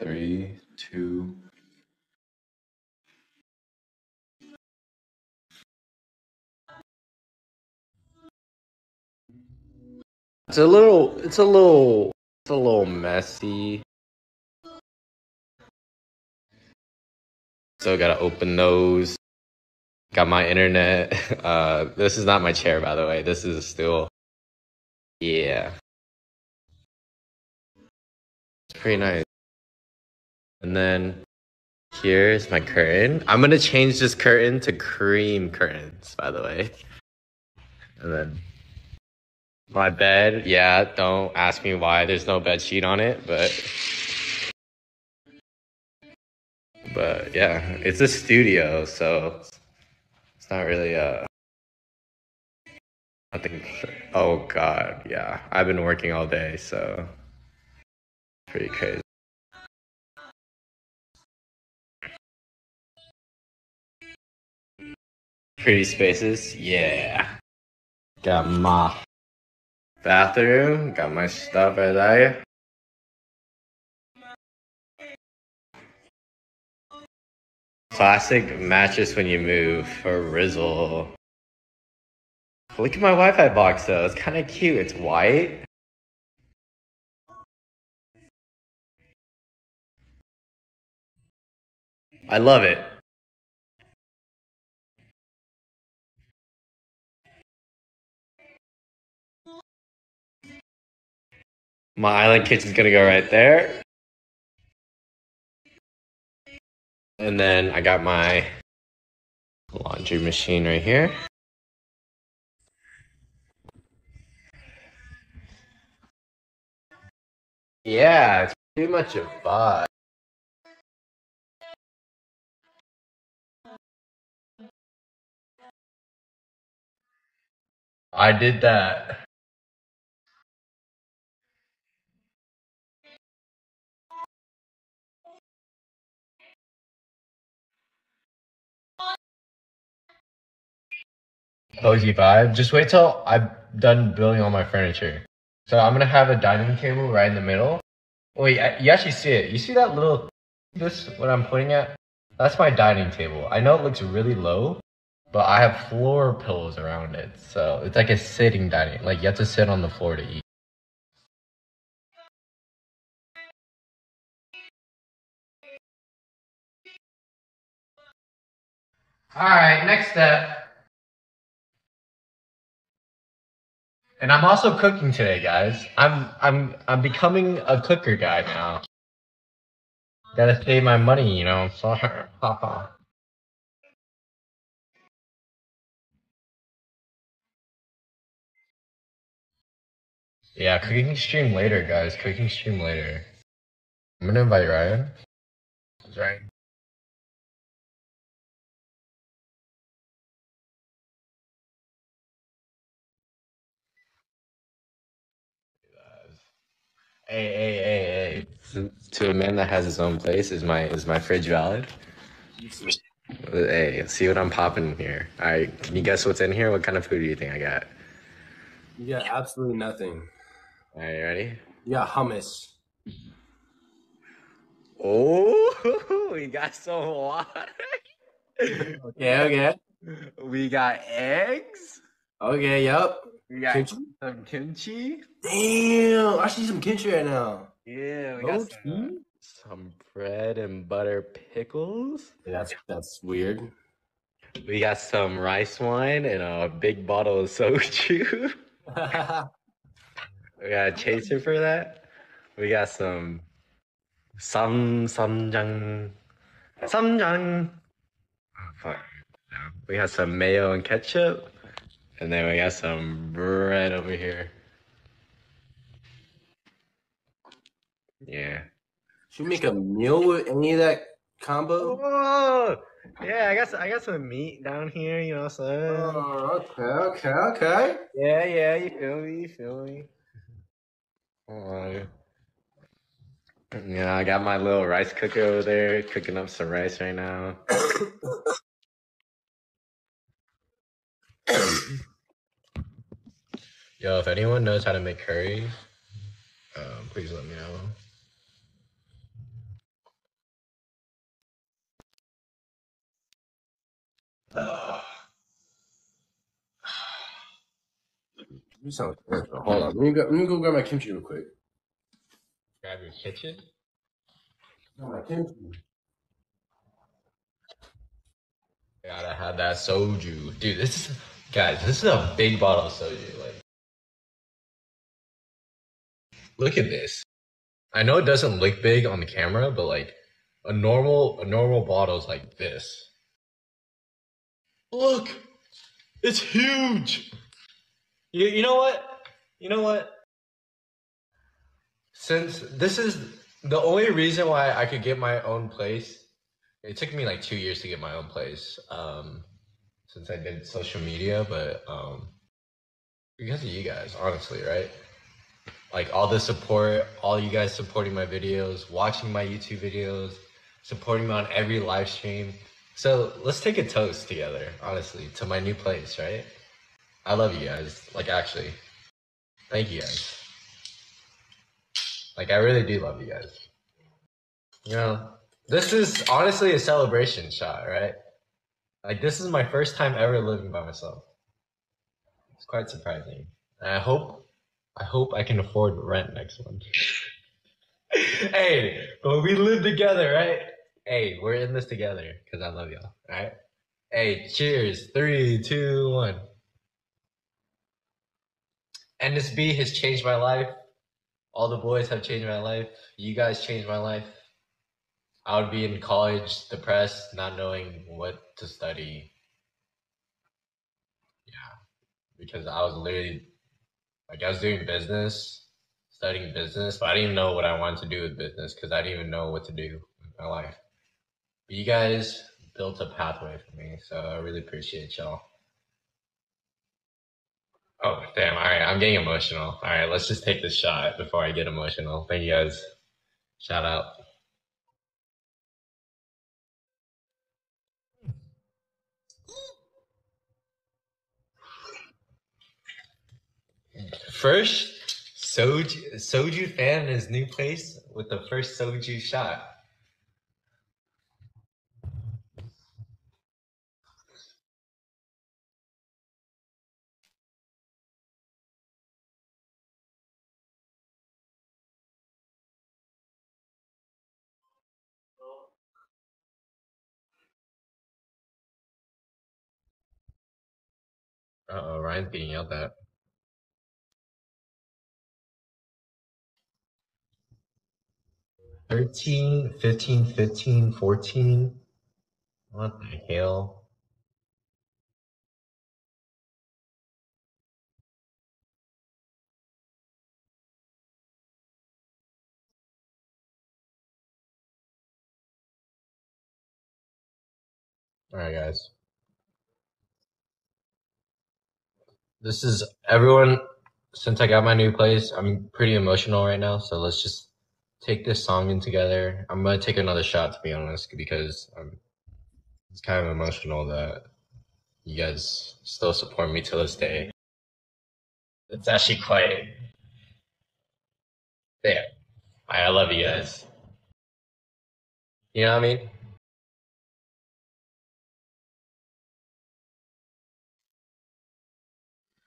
Three, two. It's a little. It's a little. It's a little messy. So gotta open those. Got my internet. Uh, this is not my chair, by the way. This is still. Yeah. It's pretty nice. And then here's my curtain. I'm gonna change this curtain to cream curtains, by the way. And then my bed. Yeah, don't ask me why there's no bed sheet on it, but but yeah, it's a studio, so it's not really a I think Oh god, yeah, I've been working all day, so pretty crazy. Pretty spaces, yeah. Got my bathroom, got my stuff right there. Classic mattress when you move for Rizzle. Look at my Wi-Fi box though. It's kind of cute. It's white. I love it. My island kitchen's gonna go right there. And then I got my laundry machine right here. Yeah, it's pretty much a vibe. I did that. Cozy vibe. Just wait till I'm done building all my furniture. So I'm gonna have a dining table right in the middle. Wait, I- you actually see it. You see that little this what I'm pointing at? That's my dining table. I know it looks really low, but I have floor pillows around it. So it's like a sitting dining. Like you have to sit on the floor to eat. Alright, next step. And I'm also cooking today, guys. I'm I'm I'm becoming a cooker guy now. Gotta save my money, you know. So, haha. yeah, cooking stream later, guys. Cooking stream later. I'm gonna invite Ryan. Is Ryan? Hey, hey, hey, hey. To a man that has his own place, is my is my fridge valid? Hey, see what I'm popping here. All right, can you guess what's in here? What kind of food do you think I got? You got absolutely nothing. All right, you ready? You got hummus. Oh, we got some water. Okay, okay. We got eggs. Okay, yep. We got Kimchi? some kimchi. Damn, I see some kimchi right now. Yeah, we got some, uh, some bread and butter pickles. That's that's weird. We got some rice wine and a big bottle of soju. we got a chaser for that. We got some sam ssamjang ssamjang. Oh, fuck. We got some mayo and ketchup, and then we got some bread over here. Yeah. Should we make a meal with any of that combo? Oh, yeah. I got I got some meat down here. You know what I'm saying? Oh, okay, okay, okay. Yeah, yeah, you feel me, you feel me. Alright. Yeah, I got my little rice cooker over there, cooking up some rice right now. Yo, if anyone knows how to make curries, um, please let me know. You sound like Hold on. Let me, go, let me go grab my kimchi real quick. Grab your kitchen? No, my kimchi. Gotta have that soju. Dude, this is, guys, this is a big bottle of soju. Like, look at this. I know it doesn't look big on the camera, but like a normal a normal bottle is like this. Look, it's huge. You you know what? You know what? Since this is the only reason why I could get my own place, it took me like two years to get my own place. Um, since I did social media, but um, because of you guys, honestly, right? Like all the support, all you guys supporting my videos, watching my YouTube videos, supporting me on every live stream. So let's take a toast together, honestly, to my new place, right? I love you guys. Like actually. Thank you guys. Like I really do love you guys. You know, this is honestly a celebration shot, right? Like this is my first time ever living by myself. It's quite surprising. And I hope I hope I can afford rent next month. hey, but we live together, right? Hey, we're in this together because I love y'all, right? Hey, cheers. Three, two, one. NSB has changed my life. All the boys have changed my life. You guys changed my life. I would be in college depressed, not knowing what to study. Yeah, because I was literally like I was doing business, studying business, but I didn't even know what I wanted to do with business because I didn't even know what to do with my life. But you guys built a pathway for me, so I really appreciate y'all. Oh, damn. All right. I'm getting emotional. All right. Let's just take this shot before I get emotional. Thank you guys. Shout out. First, Soju, Soju fan in his new place with the first Soju shot. Uh oh, Ryan's getting yelled at. Thirteen, fifteen, fifteen, fourteen. What the hell? Alright, guys. This is everyone. Since I got my new place, I'm pretty emotional right now. So let's just take this song in together. I'm gonna take another shot to be honest, because I'm, it's kind of emotional that you guys still support me to this day. It's actually quite. Yeah, I love you guys. You know what I mean?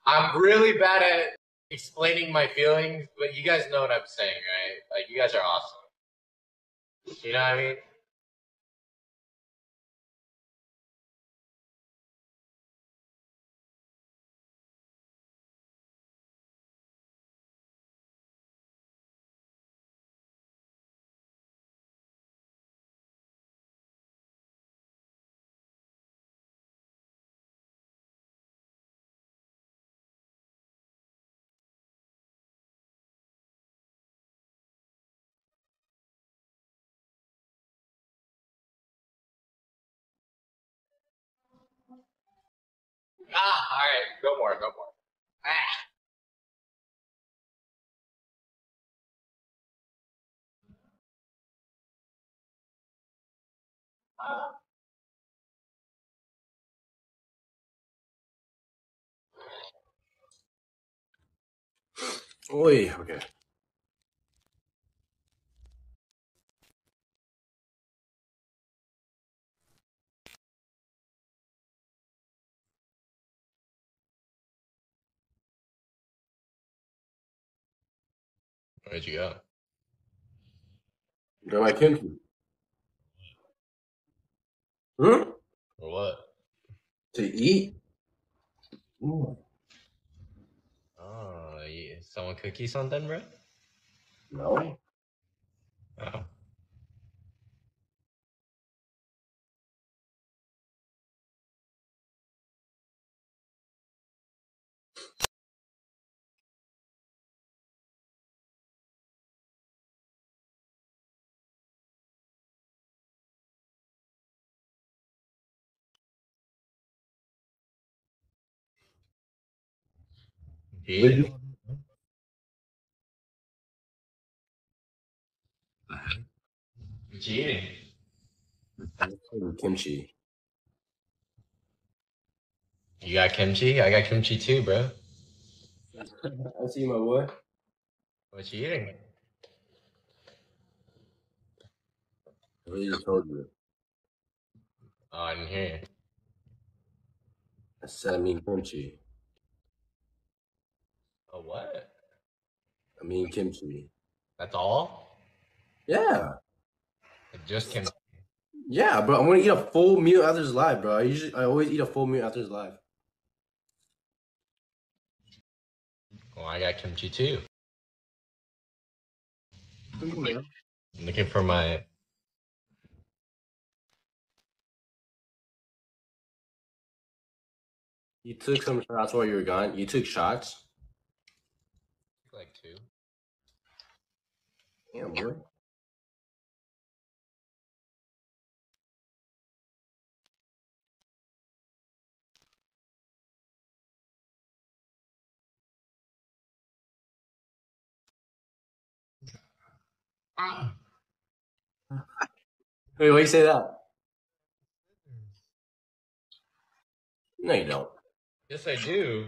I'm really bad at explaining my feelings, but you guys know what I'm saying, right? Like, you guys are awesome. You know what I mean? Ah, all right, go more, go more. Ah. Oi, okay. Where'd you go? Got my kimchi. Hmm? Or what? To eat? Ooh. Oh, yeah. someone cook you something, bro? No. Oh. Yeah. What you? Kimchi. You got kimchi? I got kimchi too, bro. I see my boy. What you eating? I really just told you. Oh, I didn't hear you. I said I mean kimchi. Oh, what? I mean kimchi. That's all? Yeah. Like, Just kimchi. Yeah, bro. I'm gonna eat a full meal after this live, bro. I usually I always eat a full meal after this live. Well, I got kimchi too. I'm looking for my. You took some shots while you were gone. You took shots. Like two. Damn, boy. Wait, why you say that? Mm. No, you don't. Yes, I do.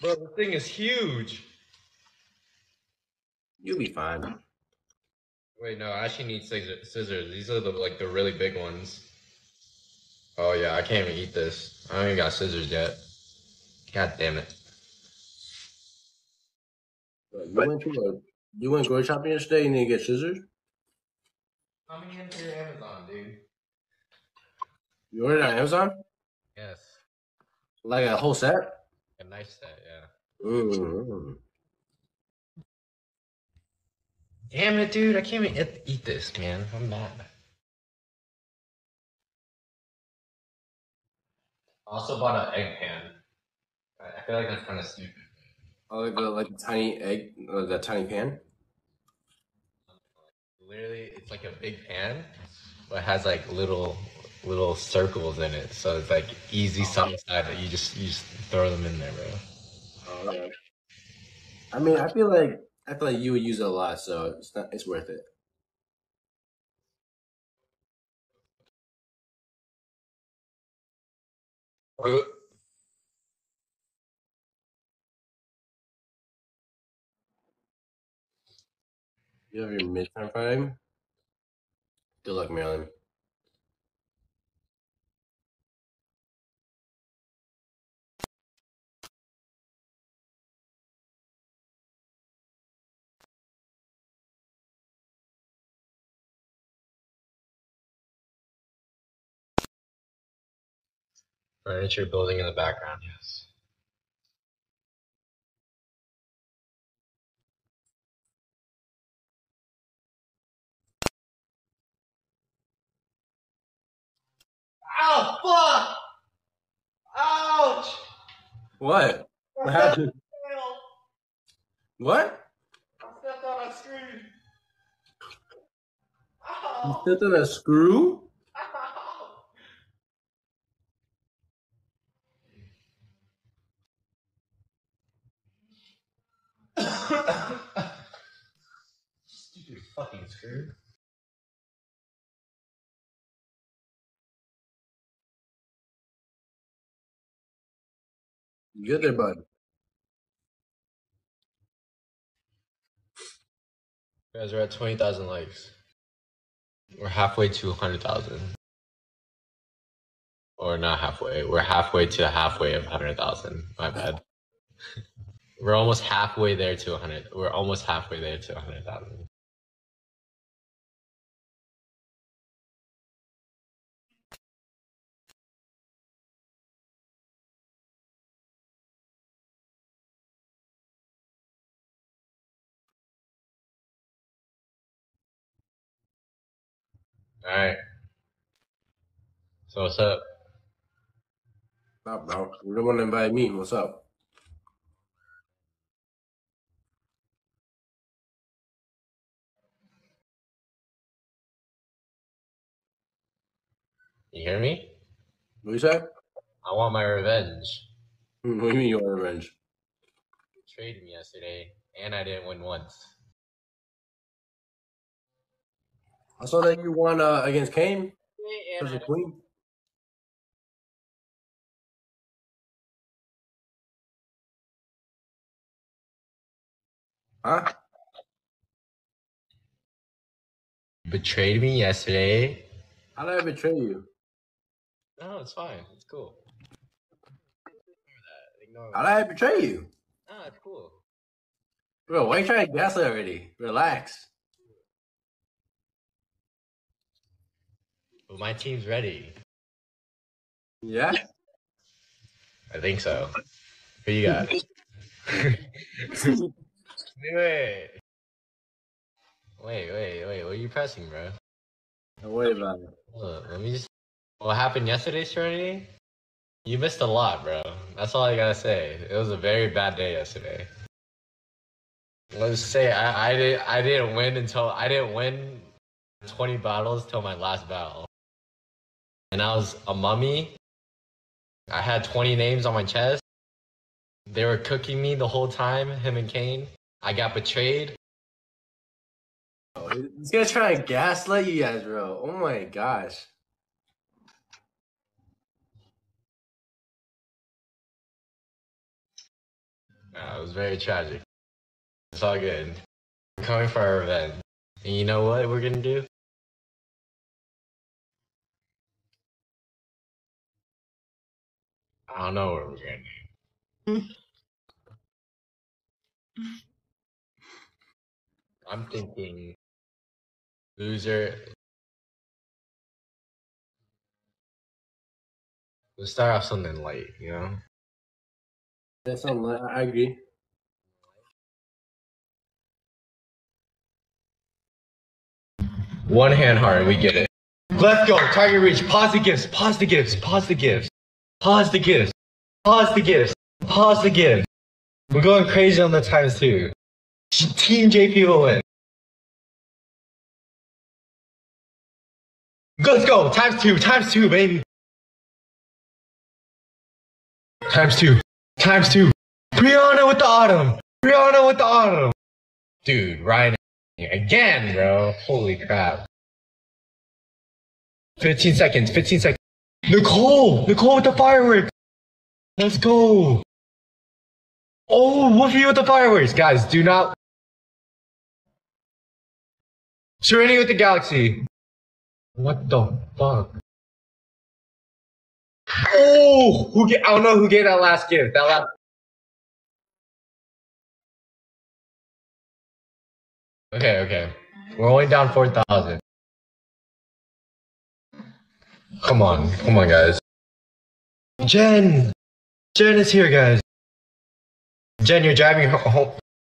Bro, the thing is huge. You'll be fine. Wait, no, I actually need scissors. These are the like the really big ones. Oh yeah, I can't even eat this. I don't even got scissors yet. God damn it. You went to a, you went grocery shopping yesterday and didn't get scissors. Coming in through Amazon, dude. You ordered it on Amazon, Yes. like a whole set. A nice set, yeah. Damn it, dude. I can't even eat, eat this, man. I'm mad. I also bought an egg pan. I I feel like that's kind of stupid. Oh, like the like the tiny egg, uh, that tiny pan. Literally, it's like a big pan, but it has like little little circles in it. So it's like easy side side that you just you just throw them in there, bro. I mean, I feel like I feel like you would use it a lot, so it's not. It's worth it. You have your midterm Friday. Good luck, Marilyn. Furniture building in the background, yes. Ow, fuck! Ouch! What? What happened? What? I stepped on a screen. You stepped on a screw? Ow! Stupid fucking screw. Good there, bud. You guys are at 20,000 likes. We're halfway to 100,000. Or not halfway. We're halfway to halfway of 100,000. My bad. We're almost halfway there to 100. We're almost halfway there to 100,000. All right. So what's up? Stop, bro. You're the one that invited me. What's up? You hear me? What you say? I want my revenge. What do you mean you want revenge? You traded me yesterday, and I didn't win once. I saw that you won uh, against Kane And as queen. Huh? betrayed me yesterday. How did I betray you? No, it's fine. It's cool. Ignore that. Ignore How that. did I betray you? No, it's cool. Bro, why you trying to gaslight already? Relax. But my team's ready. Yeah? I think so. Who you got? wait. Wait, wait, wait. What are you pressing, bro? Don't worry about it. Let me just. What happened yesterday, Serenity? You missed a lot, bro. That's all I gotta say. It was a very bad day yesterday. Let's say I, I did I didn't win until I didn't win twenty battles till my last battle. And I was a mummy. I had twenty names on my chest. They were cooking me the whole time, him and Kane. I got betrayed. Oh, gonna try to gaslight you guys, bro. Oh my gosh. Uh, it was very tragic. It's all good. We're coming for our revenge. And you know what we're gonna do? I don't know what we're gonna do. I'm thinking loser. Let's start off something light, you know? That's something I I agree. One hand hard, we get it. Let's go. Target reach. Pause the gifts. Pause the gifts. Pause the gifts. Pause the gifts. Pause the gifts. Pause the gifts. We're going crazy on the times two. Team JP will win. Let's go. Times two. Times two, baby. Times two. Times two. Brianna with the autumn. Brianna with the autumn. Dude, Ryan again, bro. Holy crap. 15 seconds, 15 seconds. Nicole! Nicole with the fireworks! Let's go! Oh, Woofy with the fireworks! Guys, do not. Serenity with the galaxy. What the fuck? Oh! Who get, I don't know who gave that last gift. That last. Okay, okay. We're only down 4,000. Come on, come on, guys. Jen! Jen is here, guys. Jen, you're driving ho- home.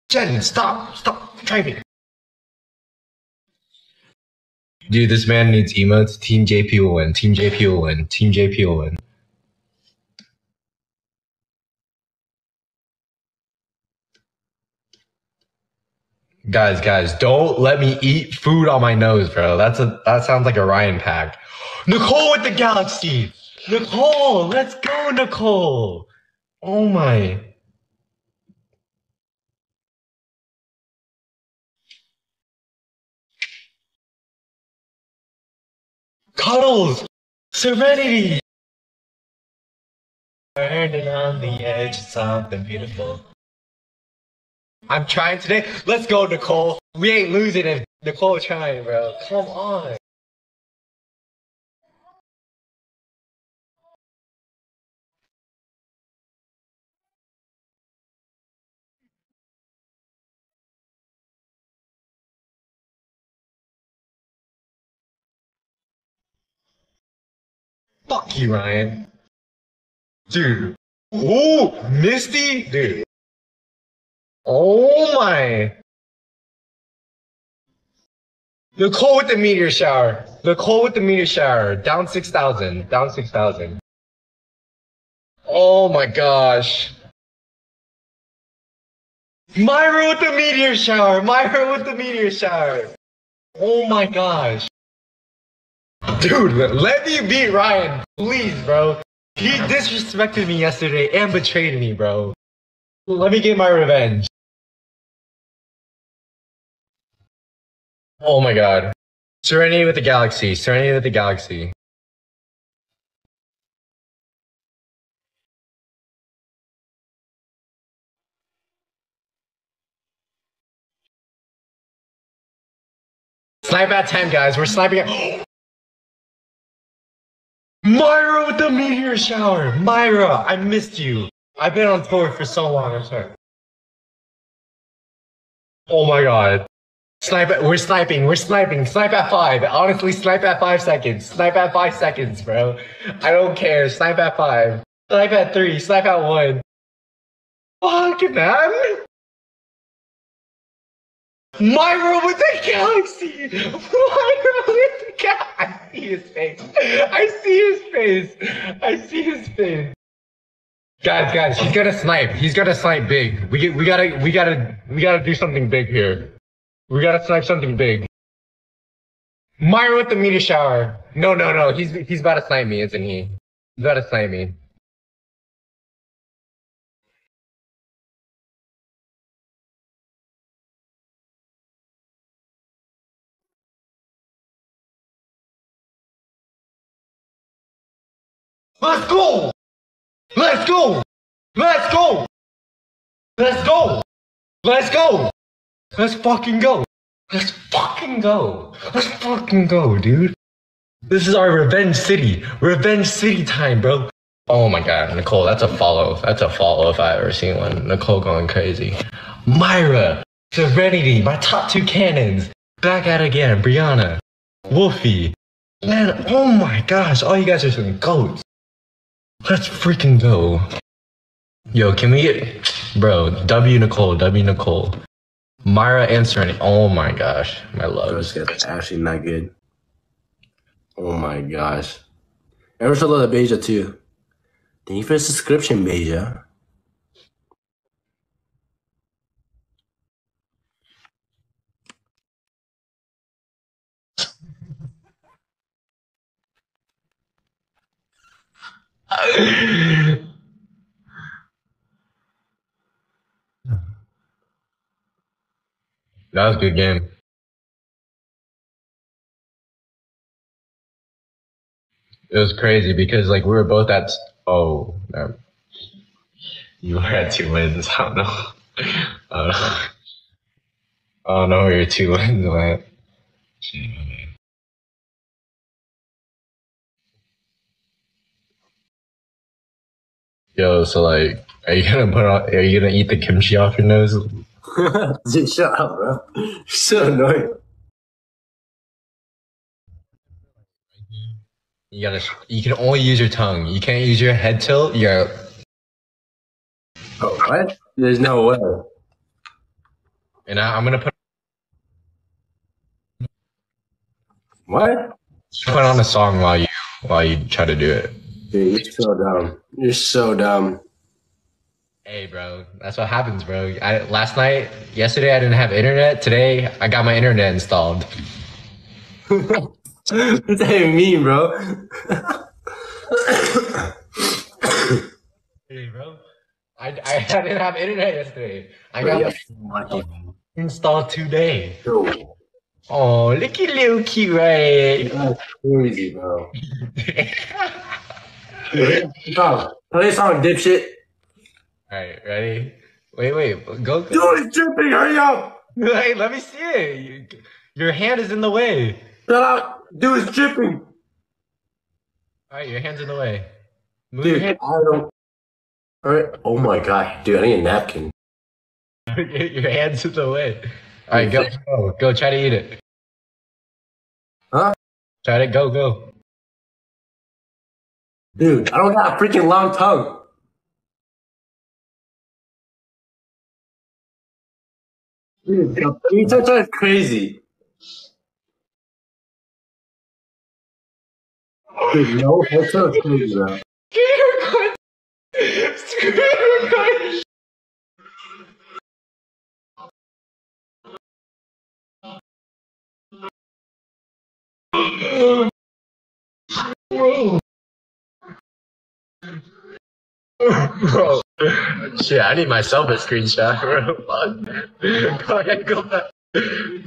Jen, stop! Stop driving! Dude, this man needs emotes. Team JP will win. Team JP will win. Team JP will win. Guys, guys, don't let me eat food on my nose, bro. That's a that sounds like a Ryan pack. Nicole with the galaxy. Nicole, let's go, Nicole. Oh my. Cuddles, serenity. Burning on the edge, something beautiful. I'm trying today. Let's go, Nicole. We ain't losing if Nicole trying, bro. Come on. Fuck you, Ryan. Dude. Ooh, Misty? Dude. Oh my. Nicole with the meteor shower. Nicole with the meteor shower. Down 6,000. Down 6,000. Oh my gosh. Myra with the meteor shower. Myra with the meteor shower. Oh my gosh. Dude, let me beat Ryan. Please, bro. He disrespected me yesterday and betrayed me, bro. Let me get my revenge. Oh my god. Serenity with the Galaxy. Serenity with the Galaxy. Snipe at 10, guys. We're sniping at. Myra with the meteor shower! Myra, I missed you. I've been on tour for so long, I'm sorry. Oh my god. Snipe at, we're sniping, we're sniping, snipe at five. Honestly, snipe at five seconds. Snipe at five seconds, bro. I don't care. Snipe at five. Snipe at three, snipe at one. Fuck, man. Myra with the galaxy! Myra with the galaxy! I see his face. I see his face. I see his face. Guys, guys, he's gonna snipe. He's gonna snipe big. We we gotta we gotta we gotta do something big here. We gotta snipe something big. Myra with the meteor shower. No, no, no. He's he's about to snipe me, isn't he? He's about to snipe me. Let's go! Let's go! Let's go! Let's go! Let's go! Let's fucking go! Let's fucking go! Let's fucking go, dude! This is our revenge city! Revenge city time, bro! Oh my god, Nicole, that's a follow. That's a follow if I ever seen one. Nicole going crazy. Myra! Serenity, my top two cannons! Back at again, Brianna. Wolfie. Man, oh my gosh, all you guys are some goats. Let's freaking go. Yo, can we get, bro, W Nicole, W Nicole. Myra answering, oh my gosh, my Bro, love. guy's actually not good. Oh my gosh. Ever so love Beja too. Thank you for the subscription, Beja. That was a good game. It was crazy because like we were both at oh you were at two wins. I don't know. I don't know. I don't know where your two wins went. Shit, man. Yo, so like, are you gonna put on? Are you gonna eat the kimchi off your nose? Dude, shut up, bro. You're so annoying. You gotta. You can only use your tongue. You can't use your head tilt. You're Oh, what? There's no way. and I, I'm gonna put What? put on a song while you while you try to do it. Dude, you're so dumb. You're so dumb. Hey, bro, that's what happens, bro. I, last night, yesterday, I didn't have internet. Today, I got my internet installed. what does that mean, bro? Hey, bro. I, I, I didn't have internet yesterday. I got you're installed today. Yo, Oh, look at little cute, right? That's crazy, bro. Play a song, dipshit. Alright, ready? Wait, wait, go. go. Dude, it's dripping. Hurry up. Hey, let me see it. You, your hand is in the way. Shut up. Dude, it's dripping. Alright, your hand's in the way. Move your Dude, hand. I don't. Alright. Oh my god, dude, I need a napkin. your hand's in the way. Alright, go, go. Go, try to eat it. Huh? Try to go, go. Dude, I don't got a freaking long tongue. Dude, the pizza crazy. Dude, no, pizza is crazy, bro. Bro, shit, I need myself a screenshot, bro. Fuck. Go ahead, go back.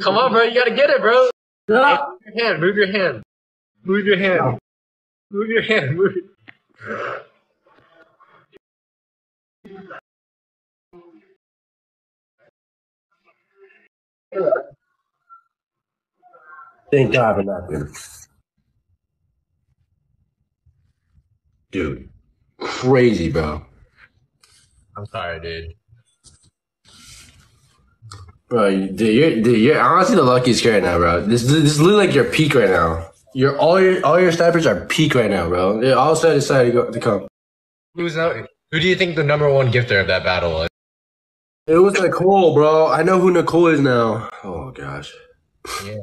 Come on, bro, you gotta get it, bro. Hey, move your hand, move your hand. Move your hand. Move your hand, move Thank God for nothing. Dude, crazy, bro. I'm sorry, dude. Bro, you- dude, you're, dude, you're honestly the luckiest right now, bro. This, this is literally like your peak right now. Your all your all your snipers are peak right now, bro. They all set aside to go to come. Who's not, who do you think the number one gifter of that battle was? It was Nicole, bro. I know who Nicole is now. Oh gosh. Yeah.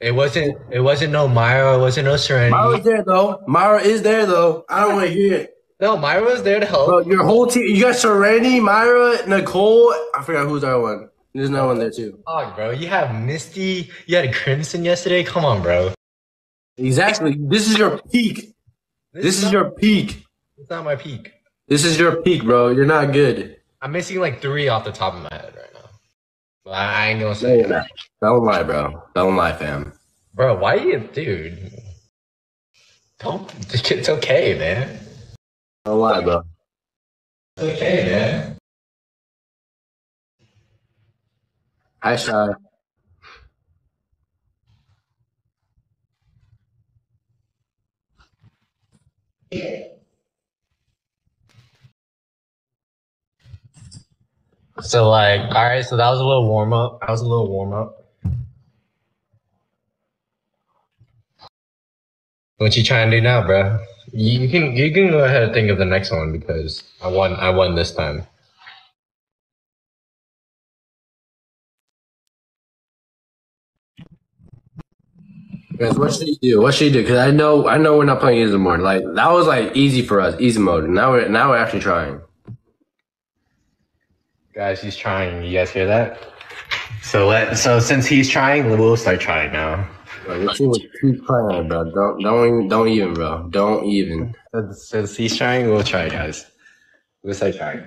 It wasn't. It wasn't no Myra. It wasn't no Serenity. Myra's there though. Myra is there though. I don't want to hear it. No, Myra was there to help. Bro, your whole team. You got Serenity, Myra, Nicole. I forgot who's other one. There's another one there too. Dog, bro. You have Misty. You had Crimson yesterday. Come on, bro. Exactly. This is your peak. This is not, your peak. It's not my peak. This is your peak, bro. You're not good. I'm missing like three off the top of my head right. But I, I ain't gonna say you're it. not. Don't lie, bro. Don't lie, fam. Bro, why you, dude? Don't. It's okay, man. Don't lie, bro. It's okay, man. Hi, Shy. So like, all right. So that was a little warm up. That was a little warm up. What you trying to do now, bro? You, can you can go ahead and think of the next one because I won. I won this time. Guys, what should you do? What should you do? Because I know, I know, we're not playing easy. Like that was like easy for us, easy mode. Now we're now we're actually trying. Guys, he's trying. You guys hear that? So let so since he's trying, we'll start trying now. Bro, your team was keep trying, bro. Don't don't even don't even, bro. Don't even. Since, since he's trying, we'll try, guys. We'll start trying.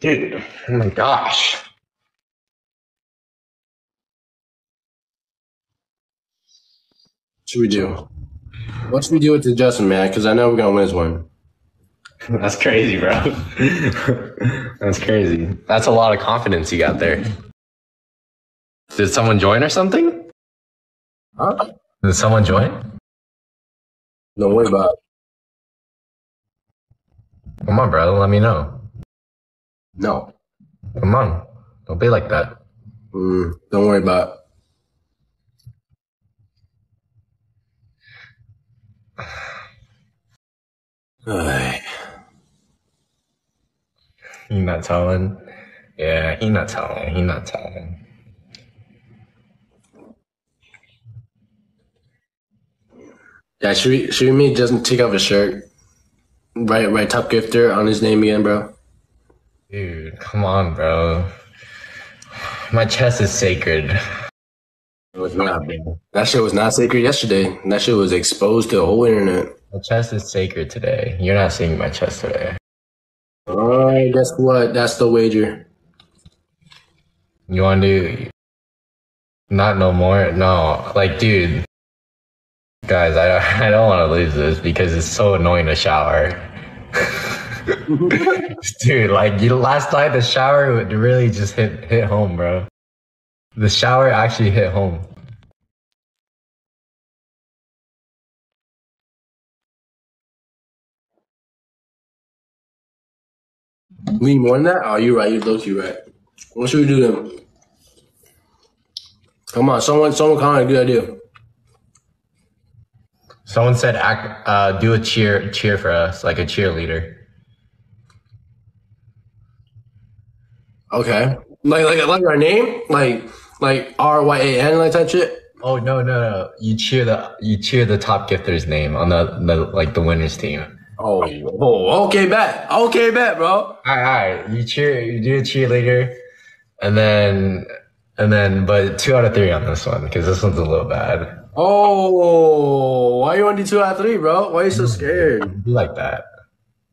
Dude, oh my gosh. What should we do? What should we do with the Justin, man? Because I know we're gonna win this one. That's crazy, bro. That's crazy. That's a lot of confidence you got there. Did someone join or something? Huh? Did someone join? Don't worry about. It. Come on, brother. Let me know. No. Come on. Don't be like that. Mm, don't worry about. It. He not telling. Yeah, he not telling. He not telling. Yeah, should we should we make Justin take off his shirt? Right right top gifter on his name again, bro. Dude, come on, bro. My chest is sacred. No, it's not, bro. That shit was not sacred yesterday. That shit was exposed to the whole internet. My chest is sacred today. You're not seeing my chest today. Alright, guess what? That's the wager. You want to do not no more? No, like, dude, guys, I I don't want to lose this because it's so annoying to shower. dude, like, you last night the shower would really just hit hit home, bro. The shower actually hit home. Need more than that? Oh, you're right. You're low key right. What should we do then? Come on, someone, someone comment a good idea. Someone said, act, uh, do a cheer, cheer for us, like a cheerleader. Okay. Like, like, like our name? Like, like R Y A N, like that shit? Oh no, no, no! You cheer the you cheer the top gifter's name on the, the like the winners team. Oh, oh, okay, bet. Okay, bet, bro. All right, all right. You cheer, you do a cheerleader, and then and then, but two out of three on this one because this one's a little bad. Oh, why you want to do two out of three, bro? Why are you so mm, scared? Do like that.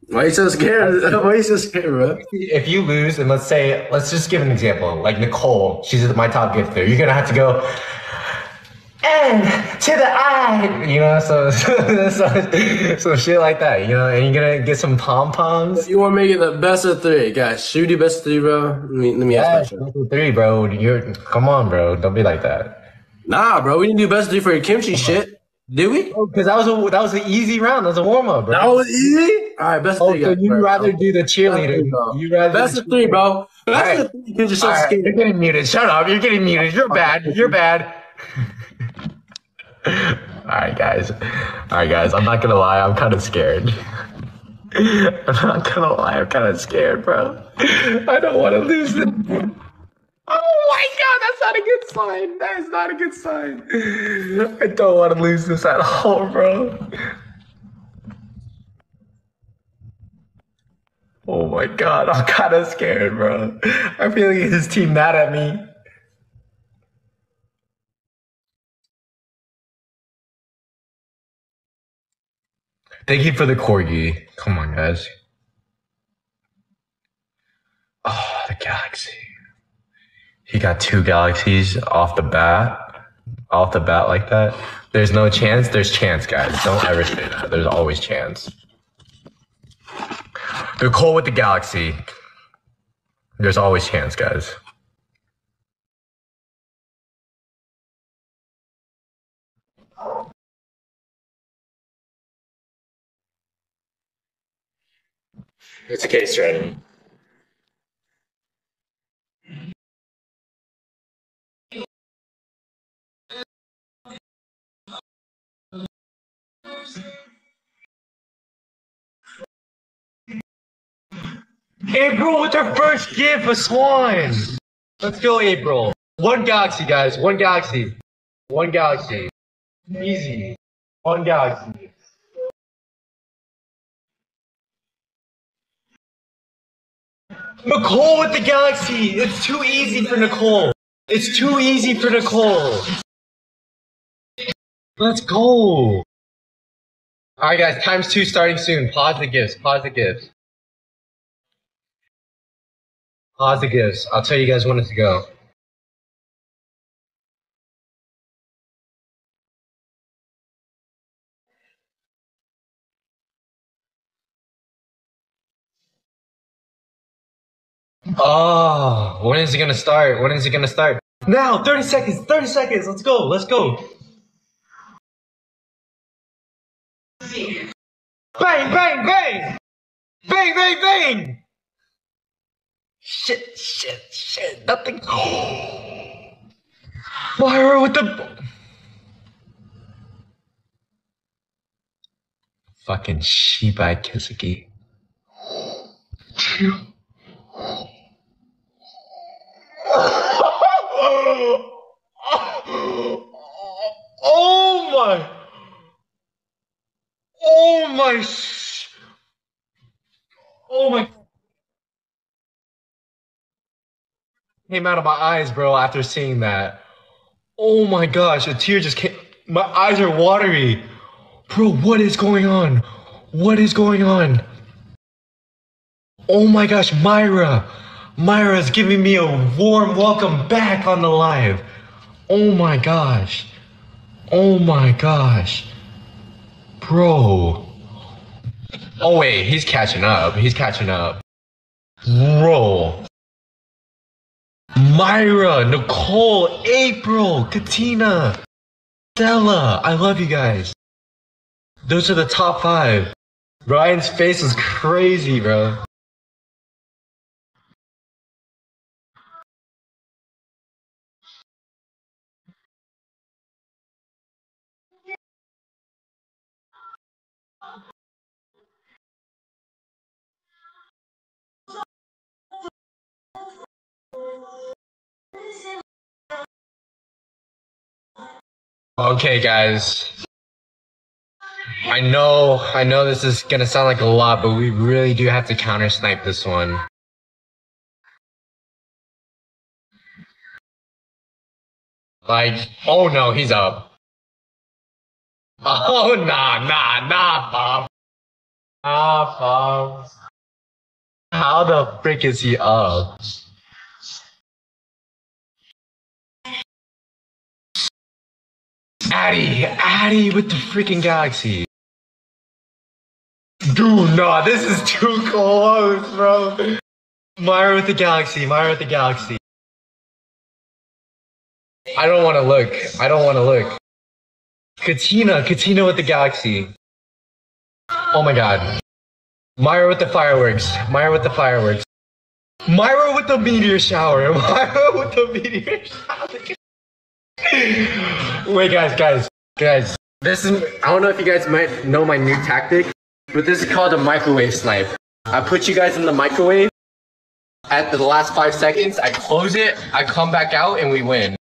Why you so scared? Why you so scared, bro? If you lose, and let's say, let's just give an example, like Nicole, she's my top gifter. You're gonna have to go. And to the eye, you know, so so, so, so shit like that, you know, and you're gonna get some pom poms. You want to make it the best of three, guys? Should we do best of three, bro? Let me let me Yeah, ask that. three, bro. You're come on, bro. Don't be like that. Nah, bro, we didn't do best of three for your kimchi shit, did we? Oh, because that was a that was an easy round. That was a warm up, bro. That was easy. All right, best of Oh, three. so guys, you bro. rather do the Best of cheerleader? three, bro. You rather Best of three, bro. Best Alright. of three because you're so All right, scared. you're getting muted. Shut up. You're getting muted. You're bad. You're bad. All right, guys. All right, guys. I'm not gonna lie. I'm kind of scared. I'm not gonna lie. I'm kind of scared, bro. I don't want to lose this. Oh my god, that's not a good sign. That is not a good sign. I don't want to lose this at all, bro. Oh my god, I'm kind of scared, bro. I'm feeling his team mad at me. Thank you for the corgi. Come on, guys. Oh, the galaxy. He got two galaxies off the bat. Off the bat like that. There's no chance. There's chance, guys. Don't ever say that. There's always chance. They're cool with the galaxy. There's always chance, guys. It's a case strategy. April with her first gift, a swan. Let's go, April. One galaxy, guys. One galaxy. One galaxy. Easy. One galaxy. Nicole with the galaxy. It's too easy for Nicole. It's too easy for Nicole. Let's go. All right, guys. Times two starting soon. Pause the gifts. Pause the gifts. Pause the gifts. I'll tell you guys when it's to go. Oh, when is it gonna start? When is it gonna start? Now, 30 seconds, 30 seconds, let's go, let's go. Bang, bang, bang! Bang, bang, bang! Shit, shit, shit, nothing. Myra with the. Fucking Shibai Kisugi. Oh my! Oh my! Oh my! Came out of my eyes, bro. After seeing that, oh my gosh, a tear just came. My eyes are watery, bro. What is going on? What is going on? Oh my gosh, Myra! Myra's giving me a warm welcome back on the live. Oh my gosh. Oh my gosh. Bro. Oh wait, he's catching up. He's catching up. Bro. Myra, Nicole, April, Katina, Stella. I love you guys. Those are the top five. Ryan's face is crazy, bro. Okay, guys. I know, I know this is gonna sound like a lot, but we really do have to counter snipe this one. Like, oh no, he's up. Oh, nah, nah, nah, Bob. Ah, Bob. How the frick is he up? Addy, Addy with the freaking galaxy. Dude, nah, this is too close, bro. Myra with the galaxy, Myra with the galaxy. I don't want to look. I don't want to look. Katina, Katina with the galaxy. Oh my god. Myra with the fireworks. Myra with the fireworks. Myra with the meteor shower. Myra with the meteor shower. Wait, guys, guys, guys. This is. I don't know if you guys might know my new tactic, but this is called a microwave snipe. I put you guys in the microwave. At the last five seconds, I close it, I come back out, and we win.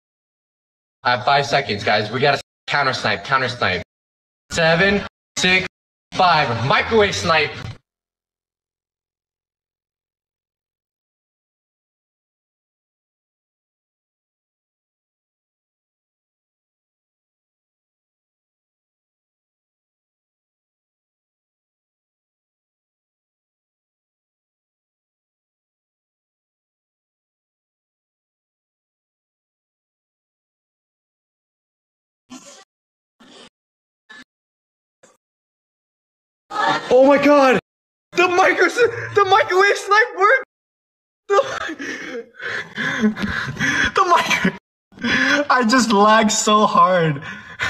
I have five seconds, guys. We gotta counter snipe, counter snipe. Seven, six, five. Microwave snipe. Oh my god! The micro the microwave snipe worked! The, the micro I just lagged so hard.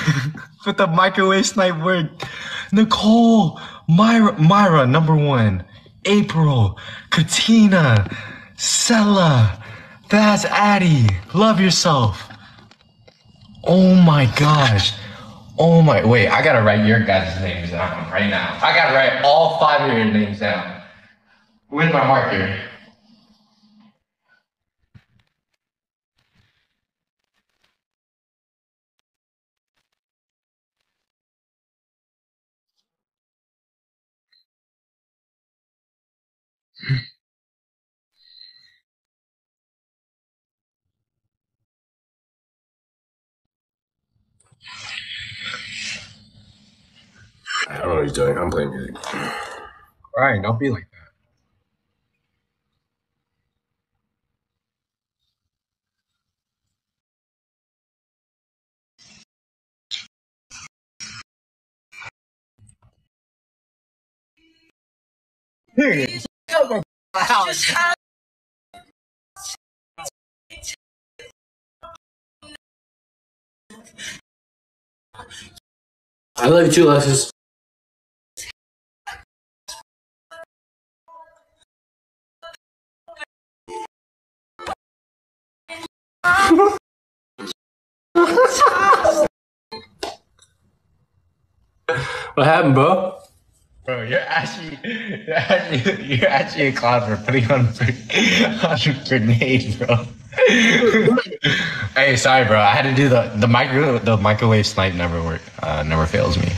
but the microwave snipe worked. Nicole, Myra Myra, number one. April, Katina, Sella, that's Addie. Love yourself. Oh my gosh. Oh my, wait, I gotta write your guys' names down right now. I gotta write all five of your names down with my marker. I don't know what he's doing. I'm playing music. Ryan, don't be like that. I love you too, Alexis. What happened, bro? Bro, you're actually, you're actually, you're actually a clown for putting on, on a grenade, bro. hey, sorry, bro. I had to do the the micro the microwave snipe never work uh, never fails me.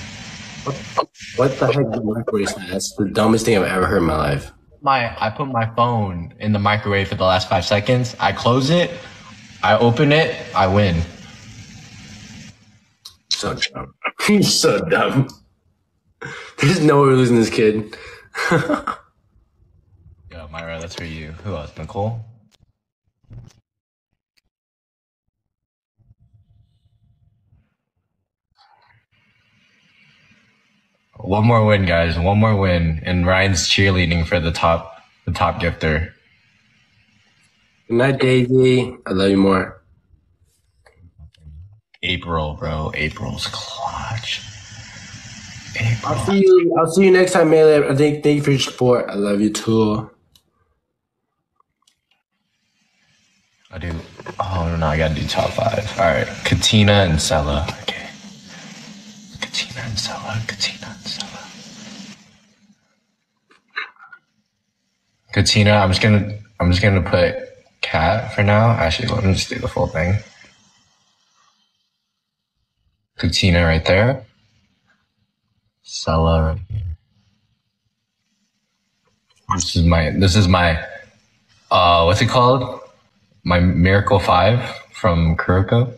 What the heck is a microwave snipe? That's the dumbest thing I've ever heard in my life. My I put my phone in the microwave for the last five seconds. I close it, I open it, I win. So dumb. He's so dumb. There's no way we're losing this kid. yeah, Myra, that's for you. Who else? Nicole. One more win, guys. One more win, and Ryan's cheerleading for the top, the top gifter. Good night, Daisy. I love you more. April, bro. April's clutch. I'll see you. I'll see you next time, Melee. I think. Thank you for your support. I love you too. I do. Oh no, I gotta do top five. All right, Katina and Sella. Okay. Katina and Sella. Katina and Sella. Katina, I'm just gonna. I'm just gonna put cat for now. Actually, let me just do the full thing. Katina right there. Sella right here. This is my this is my uh what's it called? My Miracle Five from Kuroko.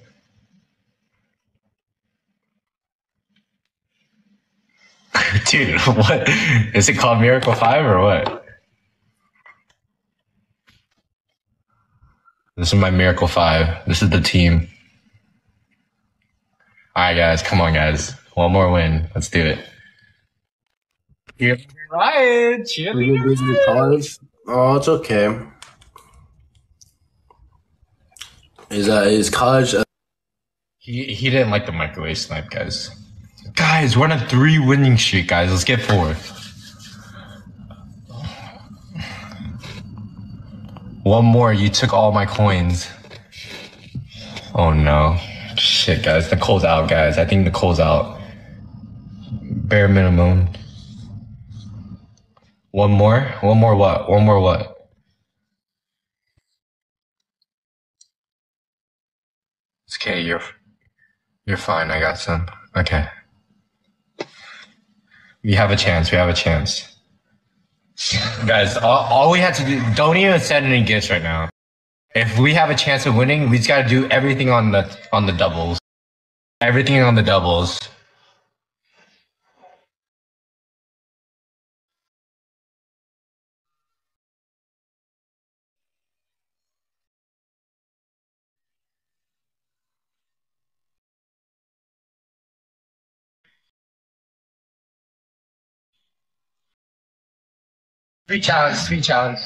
Dude, what is it called Miracle Five or what? This is my Miracle Five. This is the team. Alright guys, come on guys. One more win. Let's do it. You're right. We get busy with. Oh, it's okay. Is that is college? Uh, He he didn't like the microwave snipe, guys. Guys, we're on a three winning streak, guys. Let's get four. One more, you took all my coins. Oh no. Shit, guys. Nicole's out, guys. I think Nicole's out. Bare minimum. One more? One more what? One more what? It's okay, you're you're fine. I got some. Okay. We have a chance. We have a chance. Guys, all, all we have to do, don't even send any gifts right now. If we have a chance of winning, we just gotta do everything on the on the doubles. Everything on the doubles. Speed challenge, speed challenge.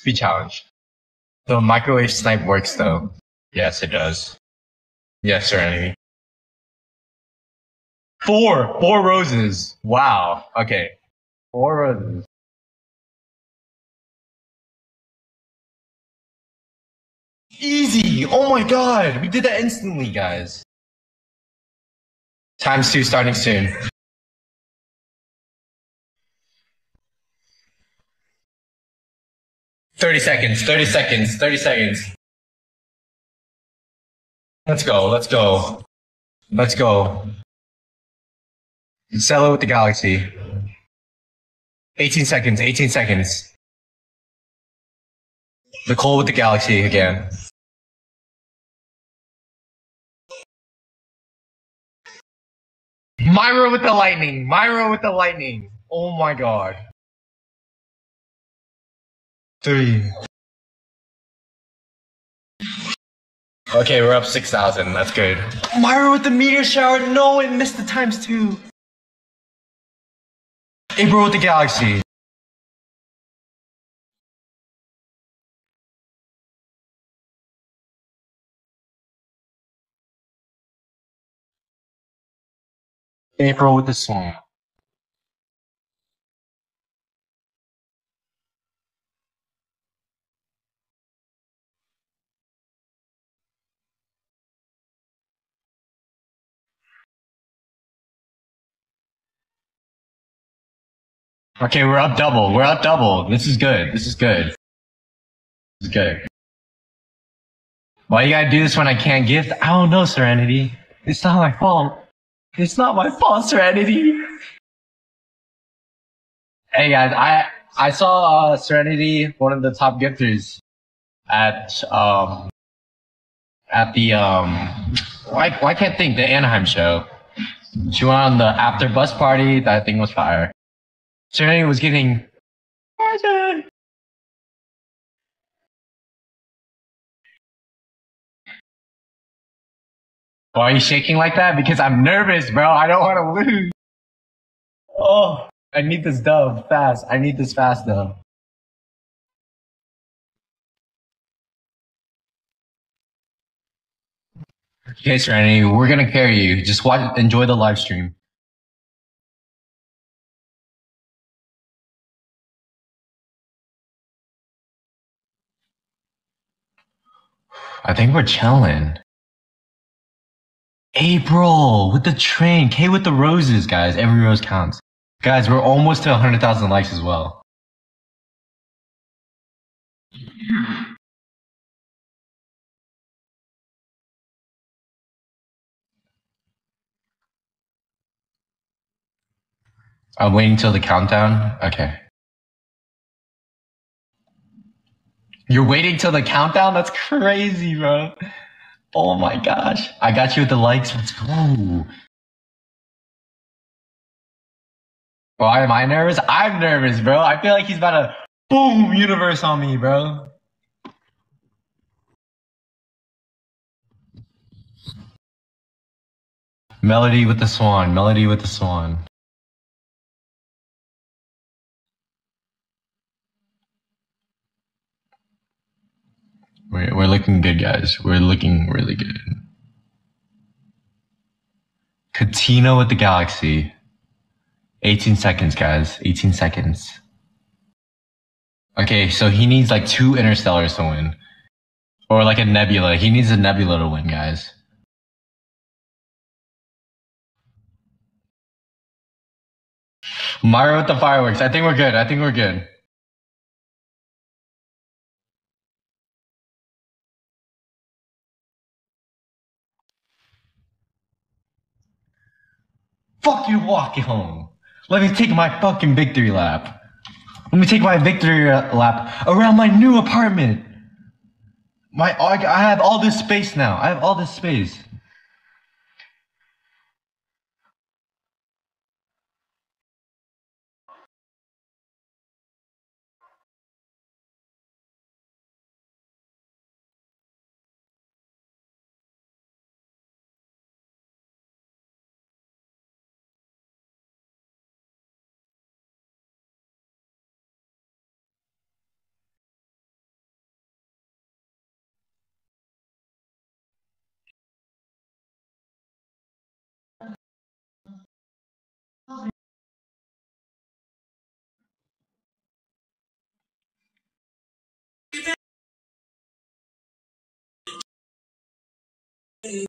Speed challenge. The microwave snipe works though. Yes, it does. Yes, Serenity. Four! Four roses! Wow. Okay. Four roses. Easy! Oh my god! We did that instantly, guys. Times two starting soon. Thirty seconds, thirty seconds, thirty seconds. Let's go, let's go. Let's go. Sell it with the galaxy. 18 seconds, 18 seconds. Nicole with the galaxy again. Myra with the lightning. Myra with the lightning. Oh my god. Three. Okay, we're up 6,000. That's good. Myra with the meteor shower. No, it missed the times two. April with the galaxy. April with the swan. Okay, we're up double. We're up double. This is good. This is good. This is good. Why you gotta do this when I can't gift? I don't know, Serenity. It's not my fault. It's not my fault, Serenity. Hey guys, I I saw uh, Serenity, one of the top gifters, at um at the um why why can't think the Anaheim show. She went on the after bus party. That thing was fire. Serenity was getting. Why are you shaking like that? Because I'm nervous, bro. I don't want to lose. Oh, I need this dub fast. I need this fast though. Okay, Serenity, we're gonna carry you. Just watch, enjoy the live stream. I think we're chilling. April with the train, K with the roses, guys. Every rose counts. Guys, we're almost to 100,000 likes as well. I'm waiting till the countdown. Okay. You're waiting till the countdown? That's crazy, bro. Oh my gosh. I got you with the likes. Let's go. Why am I nervous? I'm nervous, bro. I feel like he's about to boom universe on me, bro. Melody with the swan. Melody with the swan. We're, we're looking good, guys. We're looking really good. Katina with the galaxy. 18 seconds, guys. 18 seconds. Okay, so he needs like two interstellars to win. Or like a nebula. He needs a nebula to win, guys. Myra with the fireworks. I think we're good. I think we're good. Fuck you walking home. Let me take my fucking victory lap. Let me take my victory uh, lap around my new apartment. My I have all this space now. I have all this space. Thank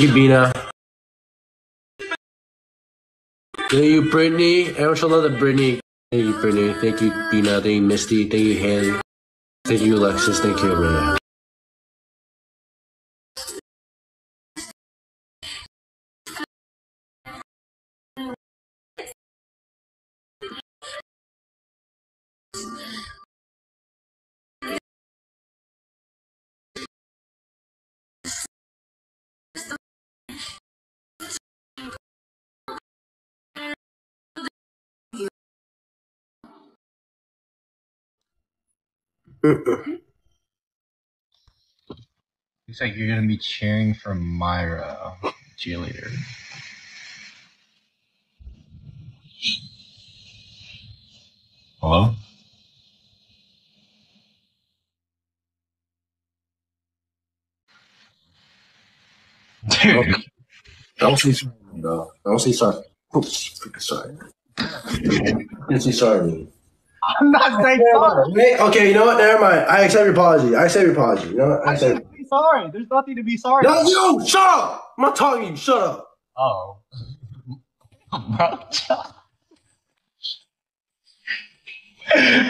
you, Bina. Thank you, Brittany. Everyone show love to Brittany. Thank you, Brittany. Thank you, Bina. Thank you, Misty. Thank you, Haley. Thank you, Alexis. Thank you, everyone. Looks like you're gonna be cheering for Myra, cheerleader. Hello? Dude, Don't say sorry, bro. Don't say sorry. Oops, freaking sorry. Don't say sorry. I'm not saying sorry. Wait, okay, you know what? Never mind. I accept your apology. I accept your apology. You know what? I I accept. shouldn't be sorry. There's nothing to be sorry. No, you! Shut up! I'm not talking to you. Shut up. Oh. bro.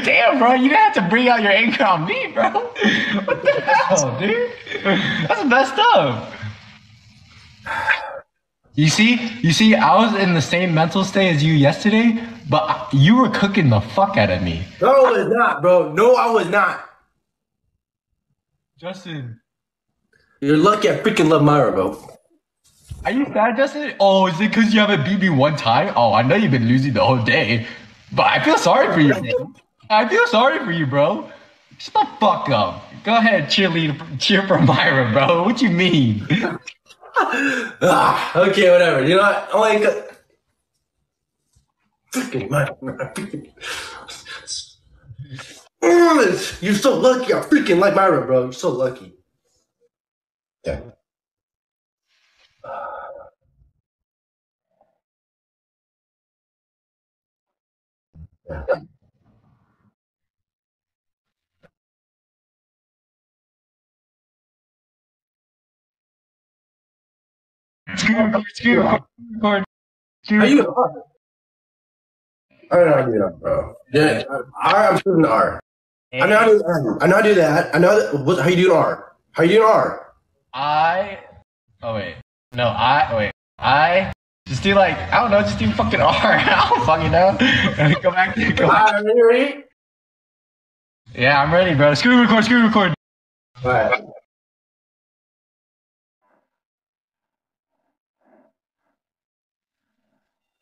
Damn, bro, you didn't have to bring out your anger on me, bro. What the hell, dude? That's messed up. You see, you see, I was in the same mental state as you yesterday, but you were cooking the fuck out of me. No, I was not, bro. No, I was not. Justin, You're lucky I freaking love Myra, bro. are you sad, Justin? Oh, is it because you haven't beat me one time? Oh, I know you've been losing the whole day, but I feel sorry for you. Bro. I feel sorry for you, bro. Shut the fuck up. Go ahead, cheerlead, cheer for Myra, bro. What you mean? Ah, okay, whatever. You know what? My god. Freaking Myra. Freaking. You're so lucky. I freaking like Myra, bro. You're so lucky. Yeah. Scoot, scoot, record. Are you? Oh, I don't know how to do that, bro. Yeah, R. I'm doing R. I know how to do R. I know how to do that. I know that. What, how you doing R? How you doing R? I. Oh wait. No, I. Oh, wait. I. Just do like I don't know. Just do fucking R. I don't fucking know. go back. Go back. Are you ready? Yeah, I'm ready, bro. Screen record. Screen record. Alright.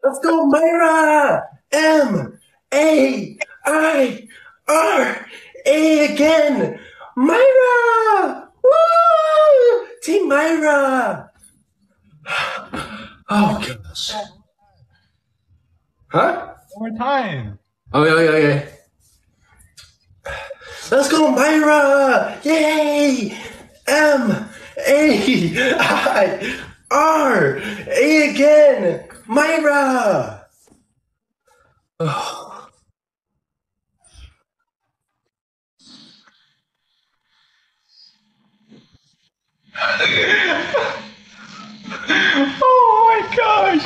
Let's go, Myra! M A I R A again! Myra! Woo! Team Myra! Oh, goodness. Huh? One more time. Oh, yeah, yeah, yeah. Let's go, Myra! Yay! M A I R A again! Myra! Oh. My gosh.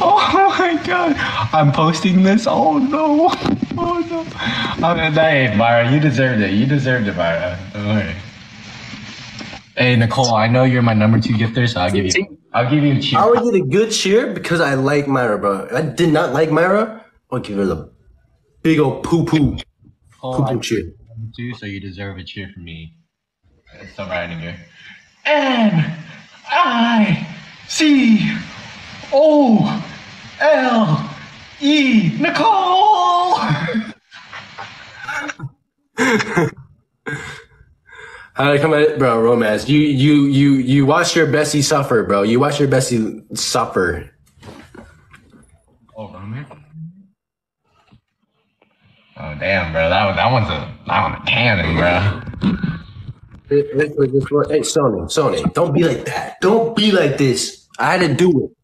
Oh my god. I'm posting this. Oh no. Oh no. I'm hey, Myra, you deserved it. You deserved it, Myra. Worry. Hey Nicole, I know you're my number two gifter, so I'll give you I'll give you a cheer. I would get a good cheer because I like Myra, bro. I did not like Myra. I'll give her the big old poo oh, poo Nicole, poo poo cheer. so you deserve a cheer from me. It's all right in here. N I C O L E Nicole. How did I come at it, bro? Romance. You you you you watch your bestie suffer, bro. You watch your bestie suffer. Oh, romance. Oh damn, bro. That one, that one's a that one's a cannon, bro. Hey, hey, hey, Sony, Sony, don't be like that. Don't be like this. I had to do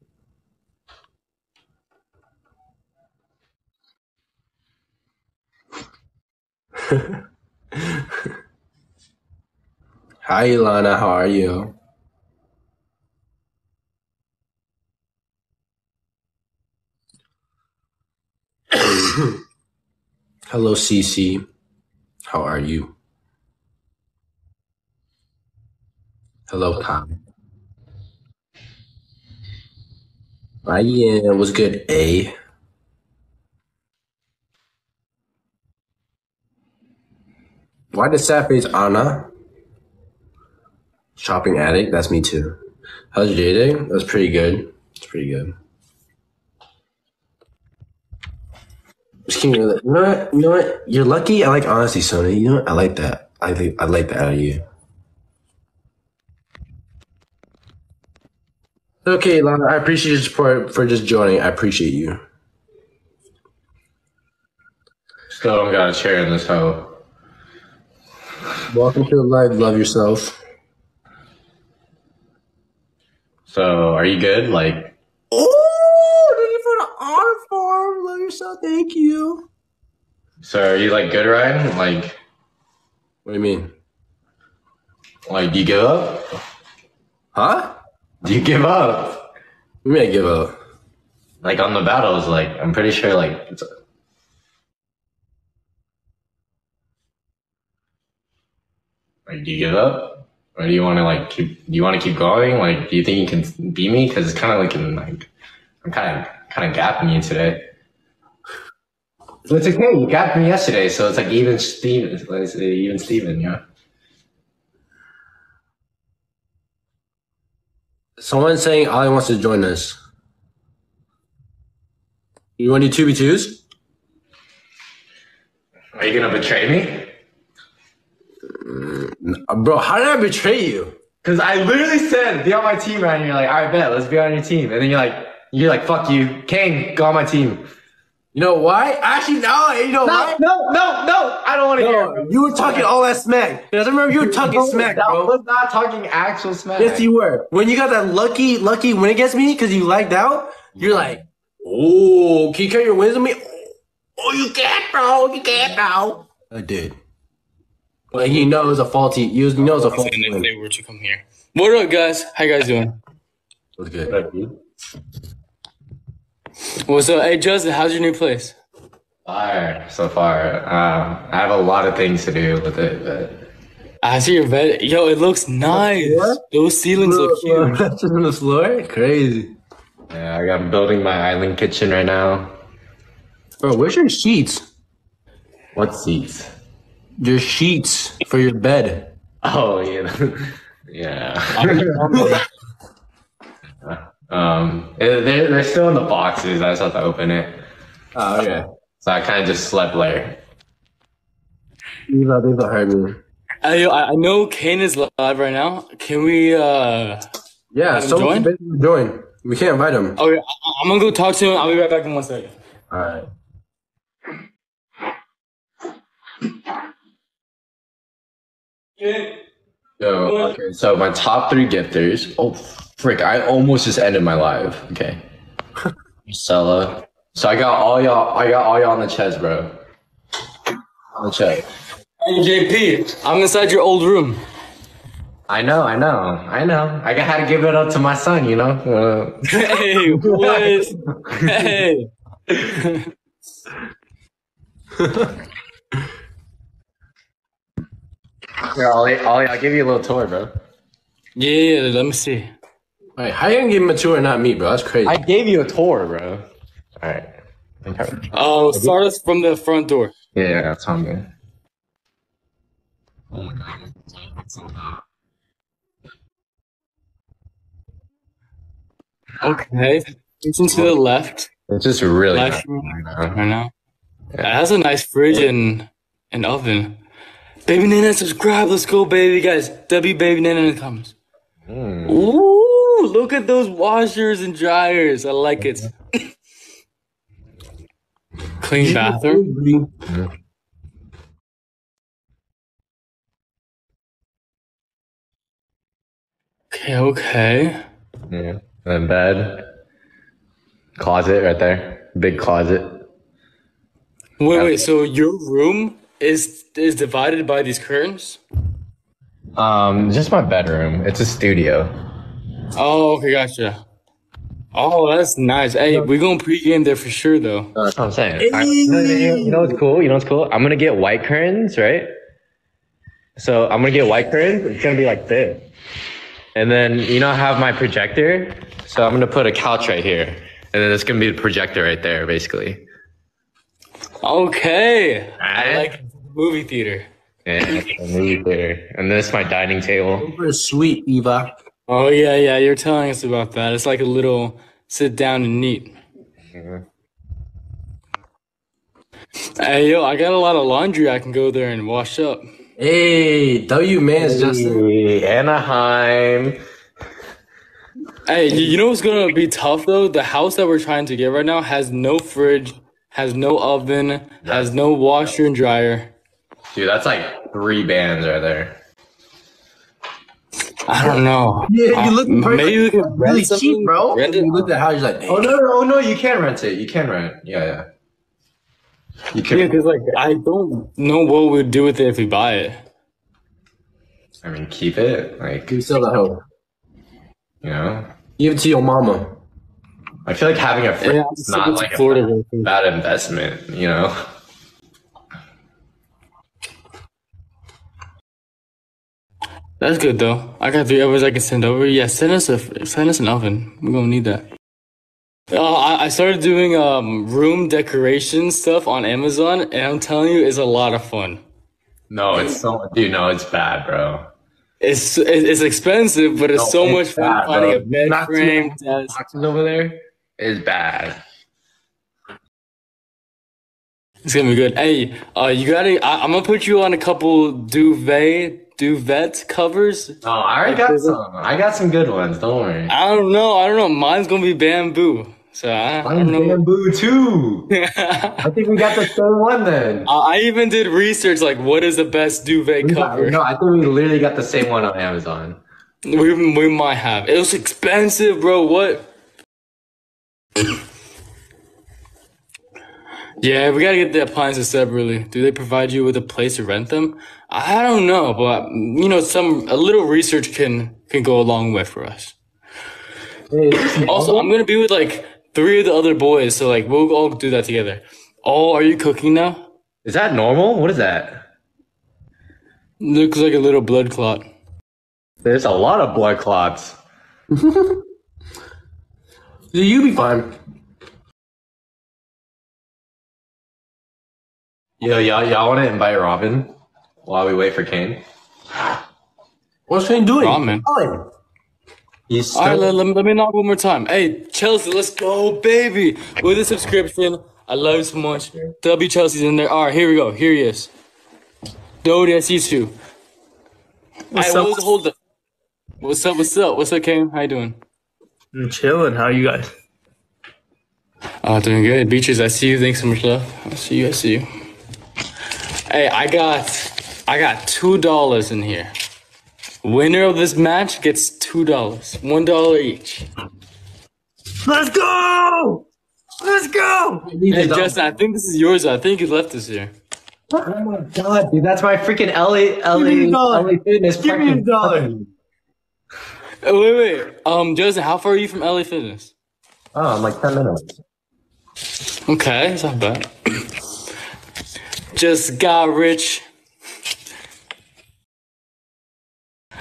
it. Hi, Ilana. How are you? Hello, CC. How are you? Hello, Tom. Ryan, was good, A? Why did face Anna? Shopping addict, that's me too. How's your day? That's pretty good. It's pretty good. Just kidding, you know what? You know what? You're lucky. I like honesty, Sony. You know what? I like that. I think I like that out of you. Okay, Lana, I appreciate your support for just joining. I appreciate you. Still don't got a chair in this hoe. Welcome to the live. Love yourself. So, are you good? Like, Oh, thank you for the honor form. Love yourself. Thank you. So are you like good, Ryan? Like, What do you mean? like, do you give up? Huh? Do you give up? You mean give up? Like on the battles, like I'm pretty sure, like it's. Like, do you give up, or do you want to like keep? Do you want to keep going? Like, do you think you can beat me? Because it's kind of like in like I'm kind of kind of gapping you today. So it's okay. You got me yesterday, so it's like even Steven. Let's say even Steven, yeah. Someone's saying Ali wants to join us. You want to do 2v2s? Are you gonna betray me? Uh, Bro, how did I betray you? Because I literally said, be on my team, right? And you're like, all right, bet, let's be on your team. And then you're like, you're like, fuck you. Kane, go on my team. You know why? Actually, no, you know No, why? no, no, no. I don't want to hear No, it. you were talking all that smack. Because I remember you were talking No, smack, that bro. was not talking actual smack. Yes, you were. When you got that lucky, lucky win against me because you lagged out, you're like, oh, can you carry your wins with me? Oh, you can't, bro. You can't, bro. I did. Well, you know it was a faulty. You you know it was a faulty if they were to come here. What up, guys? How you guys doing? It was good. What's up? Hey, Justin, how's your new place? Fire so far. Um, I have a lot of things to do with it, but I see your bed. Yo, it looks nice. Those ceilings look huge. Just on the floor? Crazy. Yeah, I got building my island kitchen right now. Bro, where's your sheets? What seats? Your sheets for your bed. Oh yeah, yeah. um, they're they're still in the boxes. I just have to open it. Oh, okay. So I kind of just slept there. Eva, Eva heard me. Hey, I I know Kane is live right now. Can we, uh, Yeah, him so join? join. We can't invite him. okay, I- I'm gonna go talk to him. I'll be right back in one second. All right. So okay, so my top three gifters. Oh frick! I almost just ended my live. Okay, Marcella. So I got all y'all. I got all y'all on the chest, bro. On the chest. Hey, JP, I'm inside your old room. I know, I know, I know. I had to give it up to my son, you know. Uh, Hey, what? hey. Here, Ollie, Ollie, I'll give you a little tour, bro. Yeah, yeah, let me see. Wait, how you gonna give him a tour and not me, bro? That's crazy. I gave you a tour, bro. All right. Oh, uh, start us from the front door. Yeah, yeah, that's how I'm good. Oh my god. Okay. Facing to the left. It's just really Left nice room right now. right now. It has a nice fridge and an oven. Baby Nana, subscribe. Let's go, baby guys. W Baby Nana in the comments. Mm. Ooh, look at those washers and dryers. I like it. Clean bathroom. Okay, okay. Yeah. And then bed. Closet right there. Big closet. Wait, wait. So your room is is divided by these curtains? Um, just my bedroom. It's a studio. Oh, okay, gotcha. Oh, that's nice. Hey, we're gonna pregame there for sure, though. That's what I'm saying. I- you, know, you know what's cool? You know what's cool? I'm gonna get white curtains, right? So I'm gonna get white curtains. It's gonna be like this. And then you know I have my projector. So I'm gonna put a couch right here, and then it's gonna be the projector right there, basically. Okay, I like movie theater. Yeah, a movie theater. And this is my dining table. Super sweet, Eva. Oh yeah, yeah. You're telling us about that. It's like a little sit down and neat. Mm-hmm. Hey yo, I got a lot of laundry. I can go there and wash up. Hey, W man's Justin. Hey, Anaheim. Hey, you you know what's gonna be tough though? The house that we're trying to get right now has no fridge, has no oven, has no washer and dryer. Dude, that's like three bands right there. I don't know. Yeah, you look Uh. Maybe we can rent really something, cheap, bro. Rent it. You looked at how you're like, Oh no, no, no, you can rent it. You can rent. Yeah, yeah. You can. Yeah, because like I don't know what we'd do with it if we buy it. I mean, keep it. Like you sell the home. you know, Give it to your mama. I feel like having a fridge Yeah, is not not like Florida. a real bad investment. You know. That's good though. I got three ovens I can send over. Yeah, send us a send us an oven. We're gonna need that. Uh, I, I started doing um room decoration stuff on Amazon, and I'm telling you, it's a lot of fun. No, it's so. Dude, no, it's bad, bro. It's it's expensive, but it's No, so it's much fun bad, finding bro. a bed Not frame. Boxes over there is bad. It's gonna be good. Hey, uh, you gotta. I, I'm gonna put you on a couple duvet duvet covers. Oh, I already got some. I got some good ones. Don't worry. I don't know. I don't know. Mine's gonna be bamboo. So I, I don't know. bamboo too. I think we got the same one then. I I even did research like what is the best duvet cover. No, I think we literally got the same one on Amazon. We we might have. It was expensive, bro. What? yeah, we gotta get the appliances separately. Do they provide you with a place to rent them? I don't know, but you know, some a little research can can go a long way for us. Also, I'm gonna be with like three of the other boys, so like we'll all do that together. Oh, are you cooking now? Is that normal? What is that? Looks like a little blood clot. There's a lot of blood clots. You be fine. Yo, y'all, y'all want to invite Robin while we wait for Kane? What's Kane doing? Ramen. Fine. He's All right, let, let, let me knock one more time. Hey, Chelsea, let's go, baby. With a subscription. I love you so much. W Chelsea's in there. All right, here we go. Here he is. Dodie, I see you too. What's Hey, up? hold, hold up. What's up? What's up? What's up, Kane? How you doing? I'm chilling. How you guys? Oh, doing good. Beaches, I see you. Thanks so much, love. I see you. I see you. Hey, I got, I got two dollars in here. Winner of this match gets two dollars. One dollar each. Let's go! Let's go! Hey, Justin, I think this is yours. I think you left this here. Oh my god, dude, that's my freaking LA LA, dollar. LA Fitness. Give me a dollar. Oh, wait, wait. Um, Justin, how far are you from LA Fitness? Oh, I'm like ten minutes. Okay, it's not bad. Just got rich.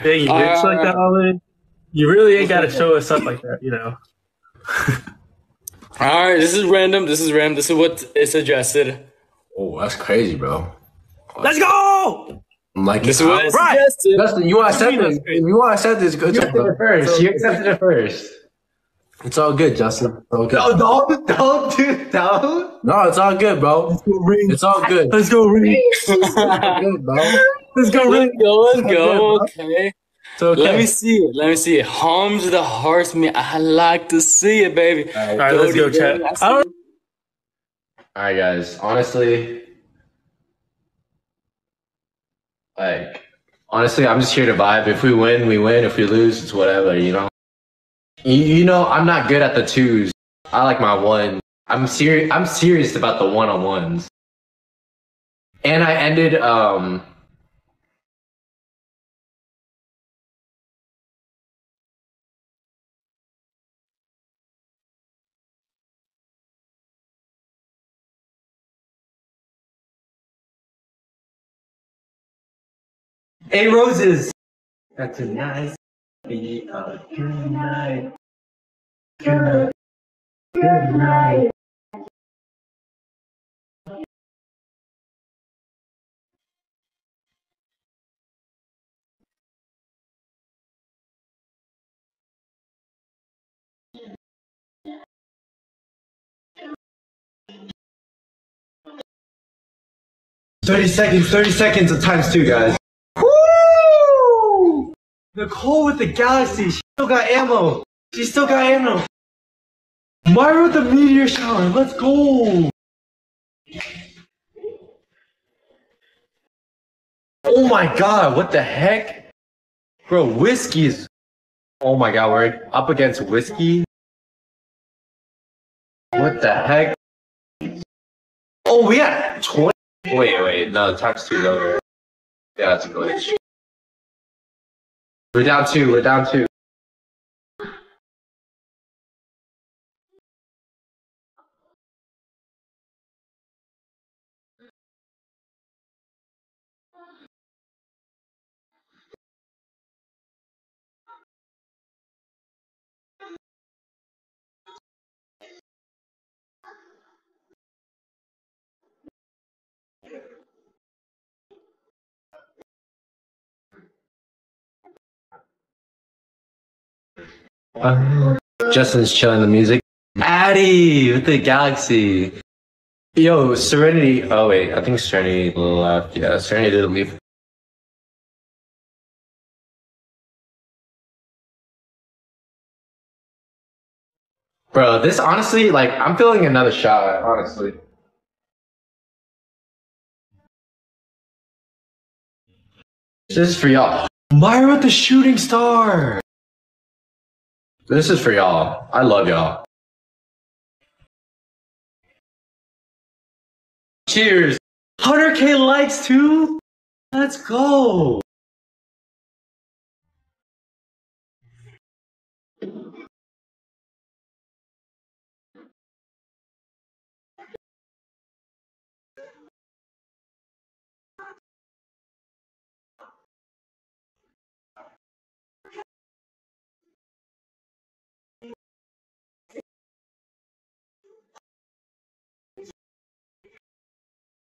Dang, you bitch like that, uh, Ollie? You really ain't gotta show us up like that, you know. All right, this is random. This is random. This is what is suggested. Oh, that's crazy, bro. Let's go! I'm like, This is what Right. suggested. Justin, you want to set this? You want to set this, it's, You accepted it first. You accepted it first. It's all good, Justin. It's all good. No, don't, don't, dude, don't. No, it's all good, bro. It's all good. Let's go, Ring! It's all good, bro. Let's go, ring. Let's Ring! go. Let's go. bro. Okay. It's okay. Let me see it. Let me see it. Harms the hearts, me. I like to see it, baby. All right, let's go, chat. All right, guys. Honestly, like, honestly, I'm just here to vibe. If we win, we win. If we lose, it's whatever. You know. You, know, I'm not good at the twos. I like my one. I'm serious. I'm serious about the one on ones. And I ended. Um. Hey, roses. That's a nice. Be a good night. Good, good night. Thirty seconds. Thirty seconds of times two, guys. Nicole with the galaxy. She still got ammo. She still got ammo. Myra with the meteor shower. Let's go. Oh my god, what the heck? Bro, whiskey is. Oh my god, we're up against whiskey. What the heck? Oh, we got 20. Wait, wait, no, times two over. Yeah, that's a glitch. We're down two, we're down two. Justin's chilling the music. Addy with the galaxy. Yo, Serenity. Oh wait, I think Serenity left. Yeah, Serenity didn't leave. Bro, this honestly, like, I'm feeling another shot. Honestly. This is for y'all. Myra the shooting star. This is for y'all. I love y'all. Cheers. 100k likes too? Let's go.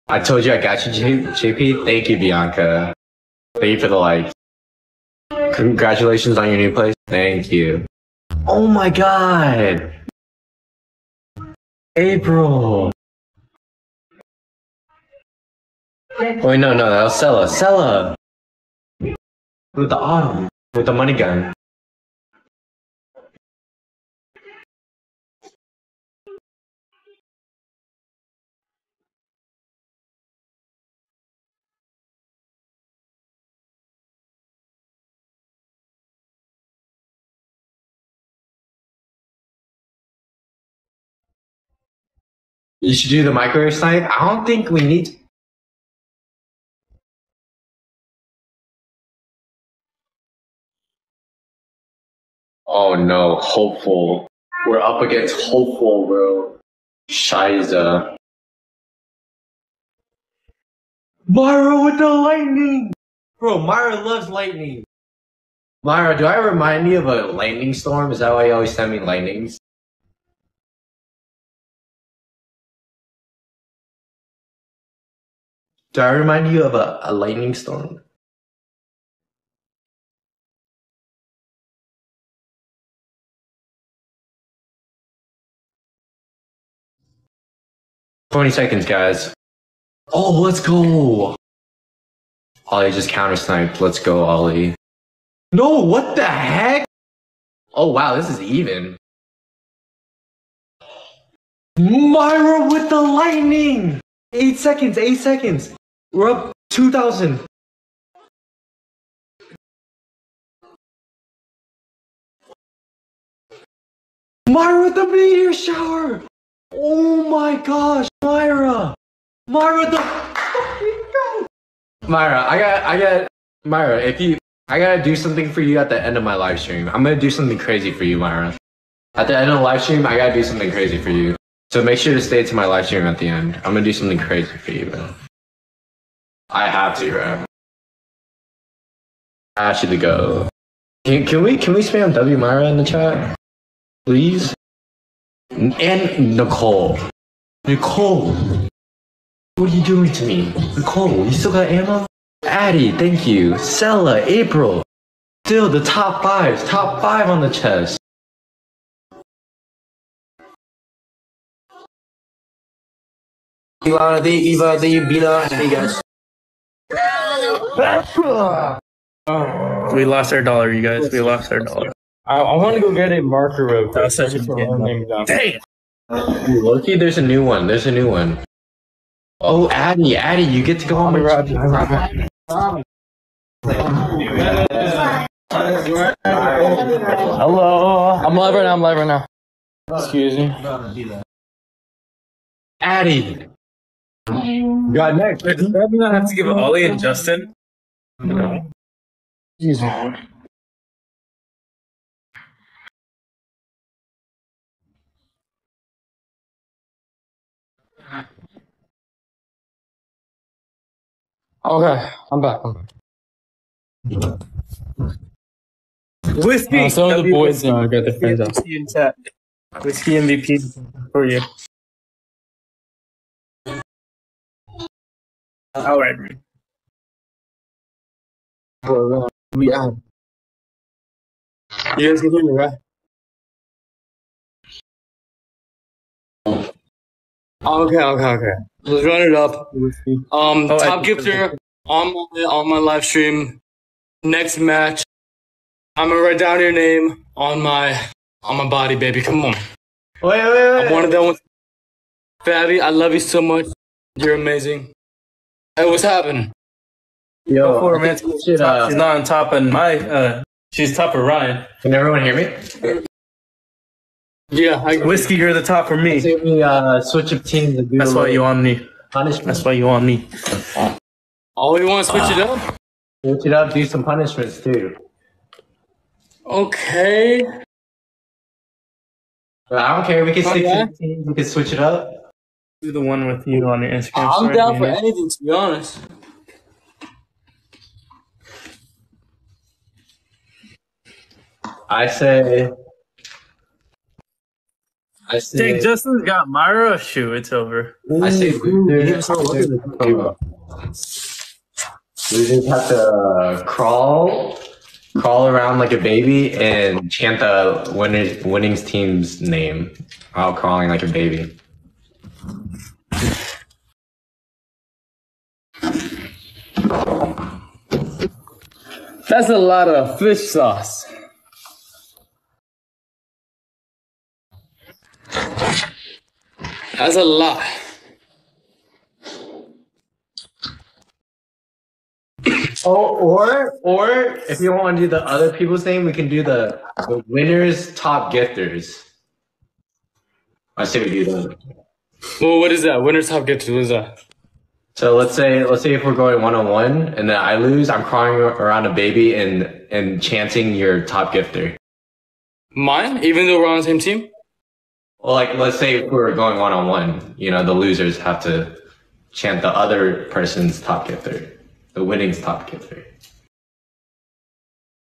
I told you I got you, J- JP. Thank you, Bianca. Thank you for the like. Congratulations on your new place. Thank you. Oh my god. April. Wait, no, no, that was Sella. Sella. With the autumn. With the money gun. You should do the microwave snipe. I don't think we need. Oh no, hopeful. We're up against hopeful, bro. Shiza. Myra with the lightning! Bro, Myra loves lightning. Myra, do I remind you of a lightning storm? Is that why you always send me lightnings? Do I remind you of a, a lightning storm? Twenty seconds, guys. Oh, let's go. Ollie just counter sniped. Let's go, Ollie. No, what the heck? Oh wow, this is even. Myra with the lightning! Eight seconds, eight seconds. We're up 2,000. Myra with the meteor shower! Oh my gosh, Myra! Myra the! Myra, I got, I got, Myra, if you, I gotta do something for you at the end of my live stream. I'm gonna do something crazy for you, Myra. At the end of the live stream, I gotta do something crazy for you. So make sure to stay to my live stream at the end. I'm gonna do something crazy for you, bro. I have to, bro. I ask you to go. Can, can we can we spam W Myra in the chat, please? And Nicole. Nicole, what are you doing to me? Nicole, you still got ammo? Addie, thank you. Sella, April. Still the top fives, top five on the chest. Ilana, the Eva, the Bina, hey guys. We lost our dollar, you guys. We lost our dollar. I, I want to go get a marker real quick. That's such a Put good name down. Dang! Loki, there's a new one. There's a new one. Oh, Addy, Addie, you get to go on my Hello. I'm live right now. I'm live right now. Excuse me. Addie. Got next. Wait, does that mean I have to give Ollie and Justin? Excuse me. Okay, I'm back. I'm back. Whiskey! Uh, some of the boys uh, got their friends out. In chat. Whiskey MVP for you. All right. We out. You guys can hear me, right? Okay, okay, okay. Let's run it up. Um, Oh, top gifter on my on my live stream. Next match, I'm gonna write down your name on my on my body, baby. Come on. Wait, wait, wait. I'm one of them with Fabi. I love you so much. You're amazing. Hey, what's happening? Yo, Four I man. should, uh, She's not on top of my. Uh, she's top of Ryan. can everyone hear me? Yeah, I, Whiskey, you're the top for me. Say we uh, switch of teams and do That's why you on me. punishment. That's why you on me. oh, you want to switch it up? Switch it up, do some punishments too. Okay. But I don't care. We can stick Okay. to teams. We can switch it up. Do the one with you on your Instagram. I'm story, down for man. anything, to be honest. I say I say, Dang, Justin's got Myra. shoe. it's over. I say losers, Ooh. losers have to crawl, crawl around like a baby and chant the winner, winning team's name while crawling like a baby. That's a lot of fish sauce. That's a lot. Oh, or or if you want to do the other people's name, we can do the, the winners top gifters. I say we do that. Well, what is that? Winner's top gift. What is that? So let's say let's say if we're going one on one and then I lose, I'm crawling around a baby and and chanting your top gifter. Mine, even though we're on the same team. Well, like let's say if we're going one on one, you know, the losers have to chant the other person's top gifter, the winning's top gifter.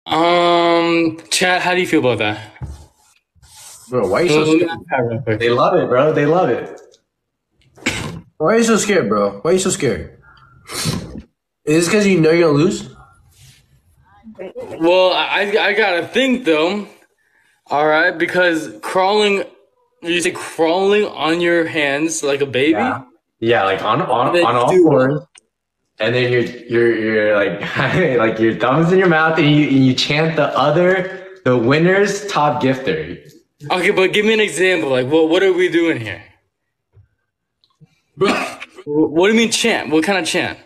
Um, chat. How do you feel about that? Bro, why are you so scared? They love it, bro. They love it. Why are you so scared, bro? Why are you so scared? Is this because you know you're gonna lose? Well, I I gotta think though. All right, because crawling, you say crawling on your hands like a baby. Yeah. Yeah, like on on, They on all fours. And then you're you're you're like like your thumbs in your mouth and you and you chant the other the winner's top gifter. Okay, but give me an example. Like, what what are we doing here? Wh- What do you mean chant? What kind of chant?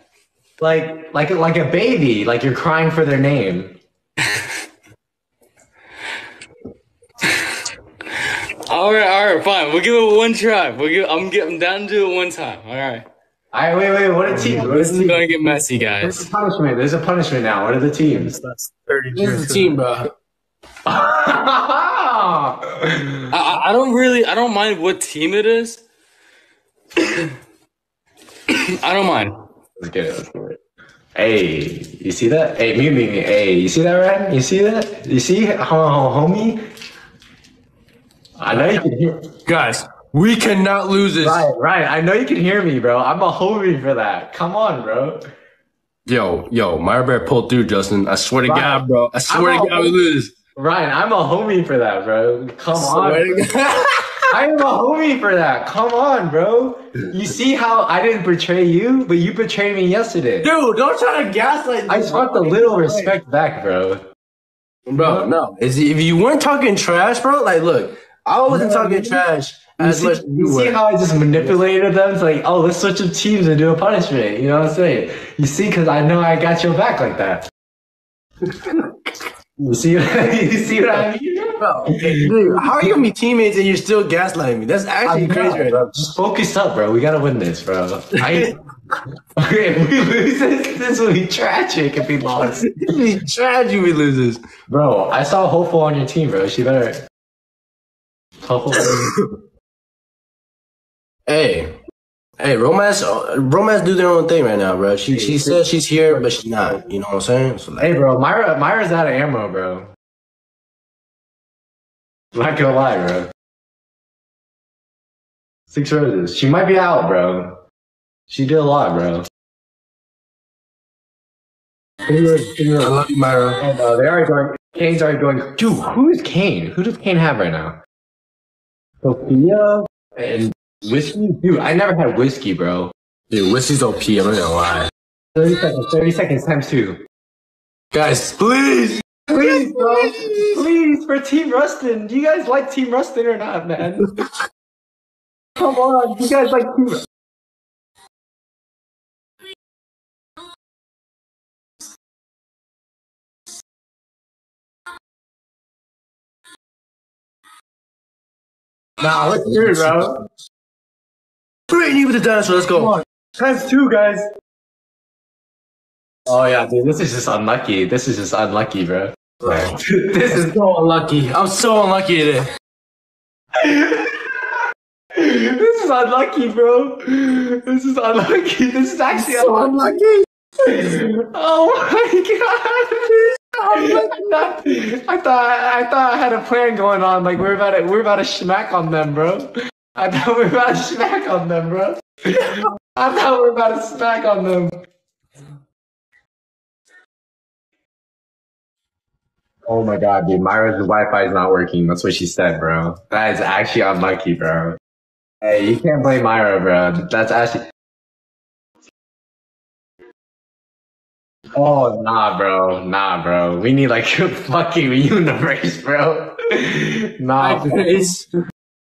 Like like like a baby, like you're crying for their name. All right, all right, fine. We'll give it one try. We'll give. I'm getting down to do it one time. All right. Alright, wait, wait, what are teams? What This is teams? gonna get messy, guys. There's guys. a punishment. There's a punishment now. What are the teams? That's 30 This is the team, bro. I, I I don't really. I don't mind what team it is. I don't mind. Let's get it. Let's get it. Hey, you see that? Hey, mute me. Hey, you see that, Ryan? You see that? You see how, how homie? I know you can hear. Guys, we cannot lose this. Ryan, Ryan, I know you can hear me, bro. I'm a homie for that. Come on, bro. Yo, yo, Myra Bear pulled through, Justin. I swear to Right. God, bro. I swear I'm to God, we lose. Ryan, I'm a homie for that, bro. Come Swear on. to God. I am a homie for that. Come on, bro. You see how I didn't betray you, but you betrayed me yesterday. Dude, don't try to gaslight me. I just want the little respect back, bro. Bro, no. Is if you weren't talking trash, bro, like look, I wasn't talking trash You as see, much you you see how I just manipulated them? It's like, oh, let's switch up teams and do a punishment. You know what I'm saying? You see, because I know I got your back like that. you see, you see what I mean? Bro, dude, how are you gonna be teammates and you're still gaslighting me? That's actually I'm crazy not, right bro. Just focus up, bro. We gotta win this, bro. I, okay, if we lose this, this will be tragic if we lost. It's tragic we lose this. Bro, I saw Hopeful on your team, bro. She better. Hopeful. Hey, hey, romance, uh, romance do their own thing right now, bro. She she says she's here, but she's not. You know what I'm saying? So like, hey, bro. Myra, Myra's out of ammo, bro. Not gonna lie, bro. Six roses. She might be out, bro. She did a lot, bro. I love you, Myra. And uh, they are going. Kane's already going. Dude, who is Kane? Who does Kane have right now? Sophia and whiskey. Dude, I never had whiskey, bro. Dude, whiskey's OP. I'm not gonna lie. Thirty seconds. Thirty seconds times two. Guys, please. Please, bro. Please, for Team Rustin. Do you guys like Team Rustin or not, man? Come on, you guys like Team Rustin. Nah, let's do it, bro. Brittany with the dinosaur. Let's go. Times two, guys. Oh yeah, dude, this is just unlucky. This is just unlucky, bro. this is So unlucky. I'm so unlucky today. this is unlucky, bro. This is unlucky. This is actually So unlucky. unlucky. Oh my god. I thought I thought I had a plan going on. Like we're about to we're about to smack on them, bro. I thought we were about to smack on them, bro. I thought we were about to smack on them. Oh my god, dude, Myra's Wi-Fi is not working. That's what she said, bro. That is actually unlucky, bro. Hey, you can't blame Myra, bro. That's actually. Oh nah, bro, nah, bro. We need like a fucking universe, bro. nah, bro.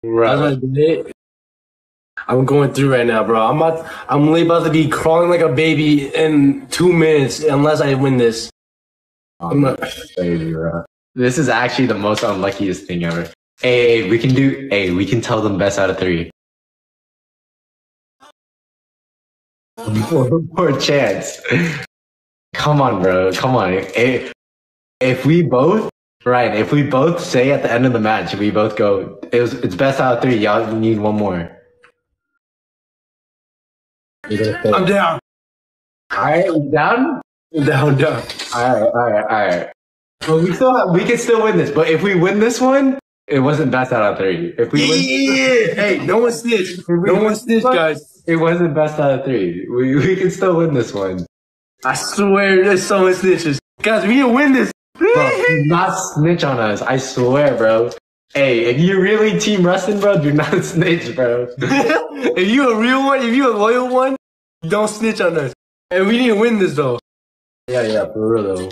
That's my day. I'm going through right now, bro. I'm about, I'm about to be crawling like a baby in two minutes unless I win this. I'm not. Crazy, bro. This is actually the most unluckiest thing ever. Hey, hey, we can do. Hey, we can tell them best out of three. More, more chance. Come on, bro. Come on. If, if we both, right? If we both say at the end of the match, we both go. It was. It's best out of three. Y'all need one more. I'm down. All right, we down. Down, down. All right, all right, all right. But we still have, we can still win this. But if we win this one, it wasn't best out of three. If we win, Yeah. Hey, no one snitch. No one snitch, guys. it wasn't best out of three. We we can still win this one. I swear there's so someone snitches. Guys, we didn't win this. Bro, do not snitch on us. I swear, bro. Hey, if you really team Rustin, bro, do not snitch, bro. if you a real one, if you a loyal one, don't snitch on us. And we need to win this though. Yeah, yeah, for real though.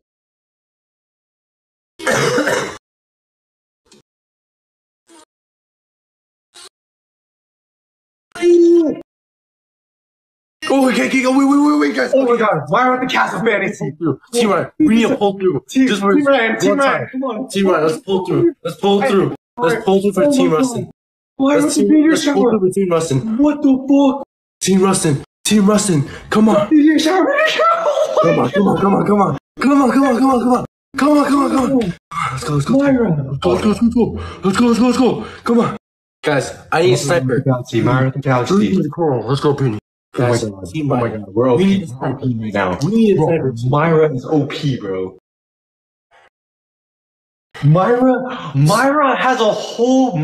Oh, okay, okay, wait, wait, wait, wait, guys. Oh my god, why are the Castle Fantasy? Team Ryan, we need to pull through. Just for Team Ryan, Team one Ryan, come on. Team Ryan, let's pull through. Let's pull through. Let's pull through for oh Team Rustin. Why Let's, was the team, meteor let's pull through for Team Rustin. What the fuck? Team Rustin. Team Rustin. Come on. Meteor shower, meteor shower! Come on, come on, come on, come on. Come on, come on, come on, come on. Come on, come on, come on. Let's go, let's go. Let's go, let's go, let's go. Let's go, let's go, let's go. Come on. Guys, I need a sniper. Galaxy, Myra the Three Galaxy. to the coral. Let's go, Penny. Oh my god, Team oh my god, we're OP, We need a sniper. right now. We need a Bro, sniper. Myra is OP, bro. Myra, Myra has a whole,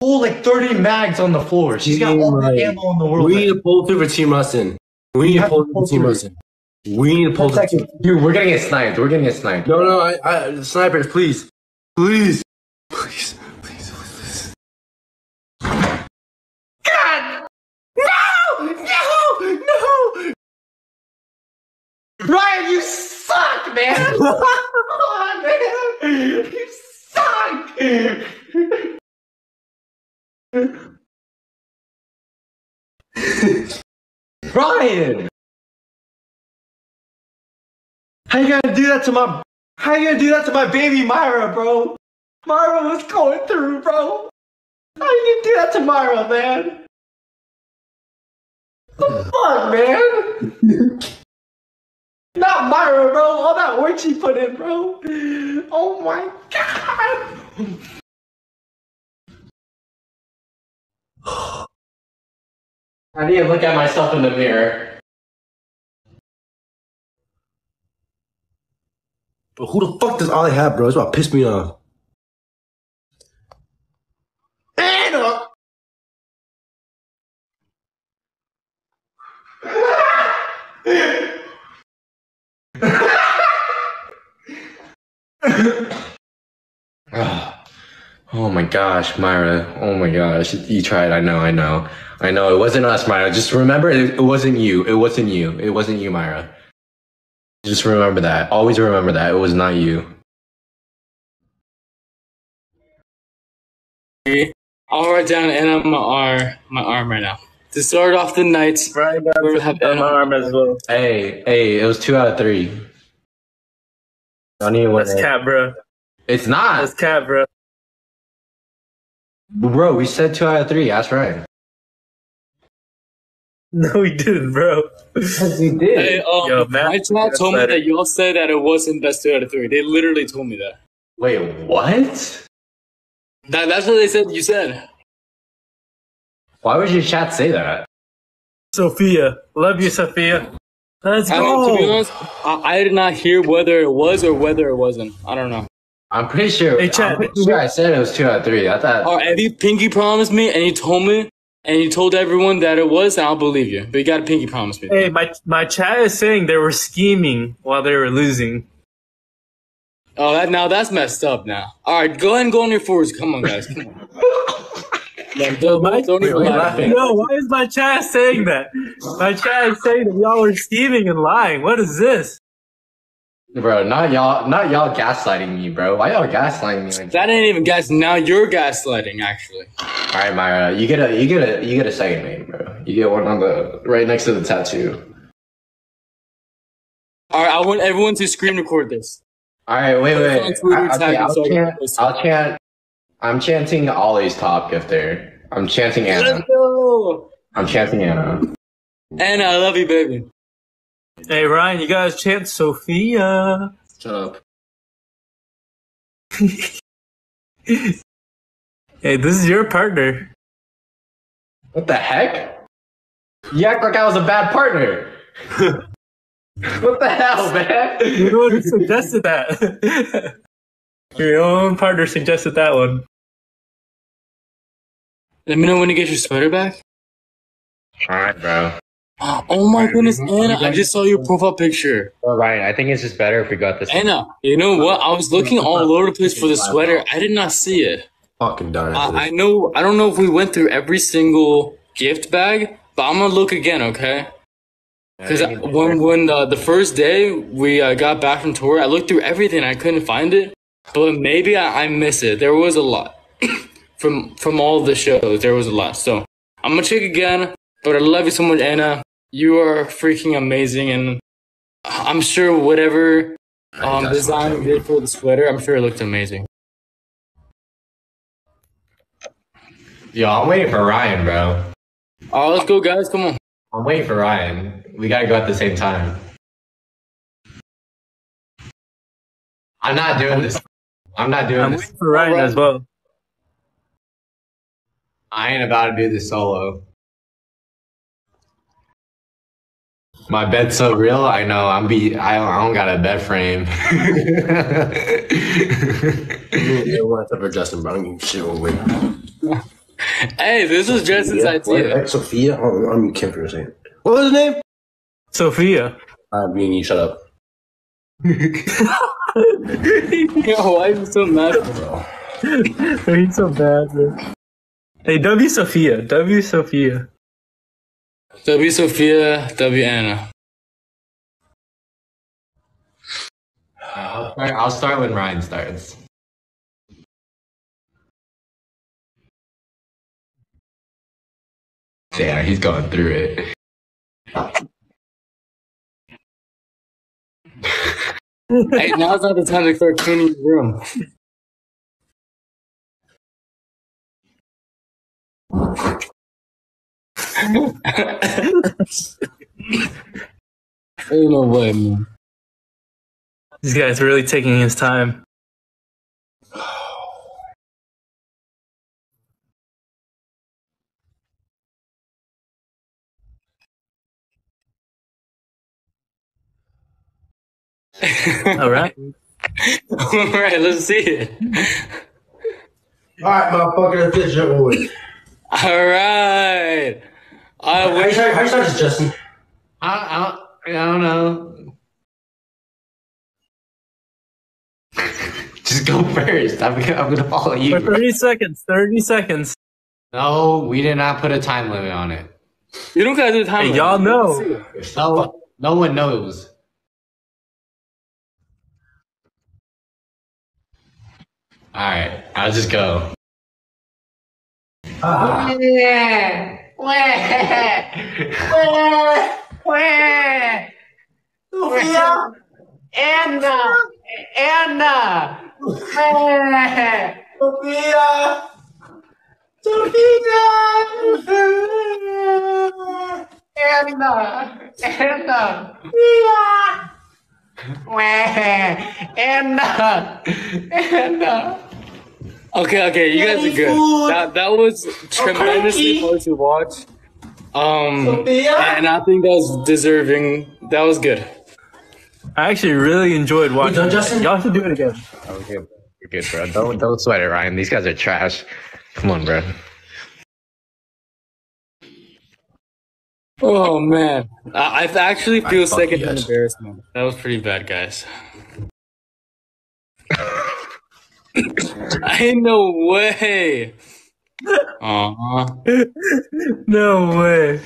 whole like 30 mags on the floor. She's got all the ammo in the world. We need to pull through for Team Rustin. We need to pull through for Team Rustin. We need to pull through. Second. Dude, we're gonna get sniped. We're gonna get sniped. No, no, I, I, snipers, please. Please. Please, please, please. God! No! No! No! Ryan, you suck, man! Come on, man! You suck! Ryan! How you gonna do that to my How you gonna do that to my baby Myra, bro? Myra was going through, bro. How you gonna do that to Myra, man? The fuck, man? Not Myra, bro. All that work she put in, bro. Oh my god. I need to look at myself in the mirror. But who the fuck does Ollie have, bro? It's about to piss me off. Anna! oh my gosh, Myra. Oh my gosh. You tried. I know, I know. I know. It wasn't us, Myra. Just remember, it, it wasn't you. It wasn't you. It wasn't you, Myra. Just remember that. Always remember that. It was not you. I'll write down Anna on my arm, my arm right now. To start off the night, Brian we'll have got my arm as well. Hey, hey, it was two out of three. I need to win That's it. cat, bro. It's not. That's cat, bro. Bro, we said two out of three. That's right. No, we didn't, bro. Yes, we did. Hey, um, Yo, Matt, my chat told me better. that y'all said that it wasn't best two out of three. They literally told me that. Wait, what? that that's what they said. You said. Why would your chat say that? Sophia. Love you, Sophia. Let's I mean, to be go. honest, I, I did not hear whether it was or whether it wasn't. I don't know. I'm pretty sure. Hey, Chad. I'm pretty sure I said it was two out of three. I thought. Oh, or if you pinky promised me and you told me and you told everyone that it was, I'll believe you. But you got to pinky promise me. Hey, my my chat is saying they were scheming while they were losing. Oh, that now that's messed up. Now, all right, go ahead and go on your fours. Come on, guys. Come on. Like, don't, my- don't even Wait, lie. No, why is my chat saying that? My chat is saying that y'all are scheming and lying. What is this? Bro, not y'all, not y'all gaslighting me, bro. Why y'all gaslighting me like that? Ain't even gas. Now you're gaslighting, actually. All right, Myra, you get a, you get a, you get a second name, bro. You get one on the right next to the tattoo. All right, I want everyone to screen record this. All right, wait, wait. Twitter, I, okay, I'll so I can chant. I'll chant. I'm chanting Ollie's top gifter. I'm chanting Anna. I'm chanting Anna. Anna, I love you, baby. Hey Ryan, you guys chant Sophia. Shut up. Hey, this is your partner. What the heck? You act like I was a bad partner. what the hell, man? You're the one who suggested that. your own partner suggested that one. Let me know when you get your sweater back. All right, bro. Oh my goodness, Anna! I just saw your profile picture. Well, Ryan, I think it's just better if we got this. Anna, you know what? I was looking all over the place for the sweater. I did not see it. Fucking done after I, I know. I don't know if we went through every single gift bag, but I'm gonna look again, okay? Because when when uh, the first day we uh, got back from tour, I looked through everything. I couldn't find it, but maybe I, I miss it. There was a lot from from all the shows. There was a lot. So I'm gonna check again. But I love you so much, Anna. You are freaking amazing, and I'm sure whatever um, design what you did for the sweater, I'm sure it looked amazing. Yo, I'm waiting for Ryan, bro. All right, let's go, guys. Come on. I'm waiting for Ryan. We gotta go at the same time. I'm not doing this. I'm not doing I'm this. waiting for Ryan as well. I ain't about to do this solo. My bed's so real. I know. I'm be. I don't, I don't got a bed frame. Yeah, what's up for Justin, bro? I don't give a shit what we Hey, this was Justin's idea. What? Sophia? Oh, I'm Kim for a second. What was his name? Sophia. Uh, me and you, shut up. Yo, why are you so mad? He's so bad, man. Hey, W Sophia. W Sophia. W Sophia, W Anna. All right, I'll start when Ryan starts. Yeah, he's going through it. hey, now's not the time to start cleaning your room. Ain't no way, man. This guy's really taking his time. All right. All right, let's see it. All right, motherfucker, this is your boy. All right. I How you start, how you start this, Justin? I, I, I don't know. Just go first. I'm gonna, I'm gonna follow For you. 30 seconds. 30 seconds. No, we did not put a time limit on it. You don't gotta do the time. Hey, y'all know. No, no one knows. All right, I'll just go. Ah, Sophia, Anna, Anna, Sophia, Sophia, Anna, Anna, Anna, Anna. Okay, okay, you guys are good. That that was tremendously hard to watch. Um, and I think that was deserving that was good. I actually really enjoyed watching. done. Justin? Y'all should do it again. Oh, we're good. We're good, bro. Don't don't sweat it, Ryan. These guys are trash. Come on, bro. Oh man, I, I actually feel fuck second yes. embarrassment. That was pretty bad, guys. Ain't no way. Uh-huh. Aw, No way.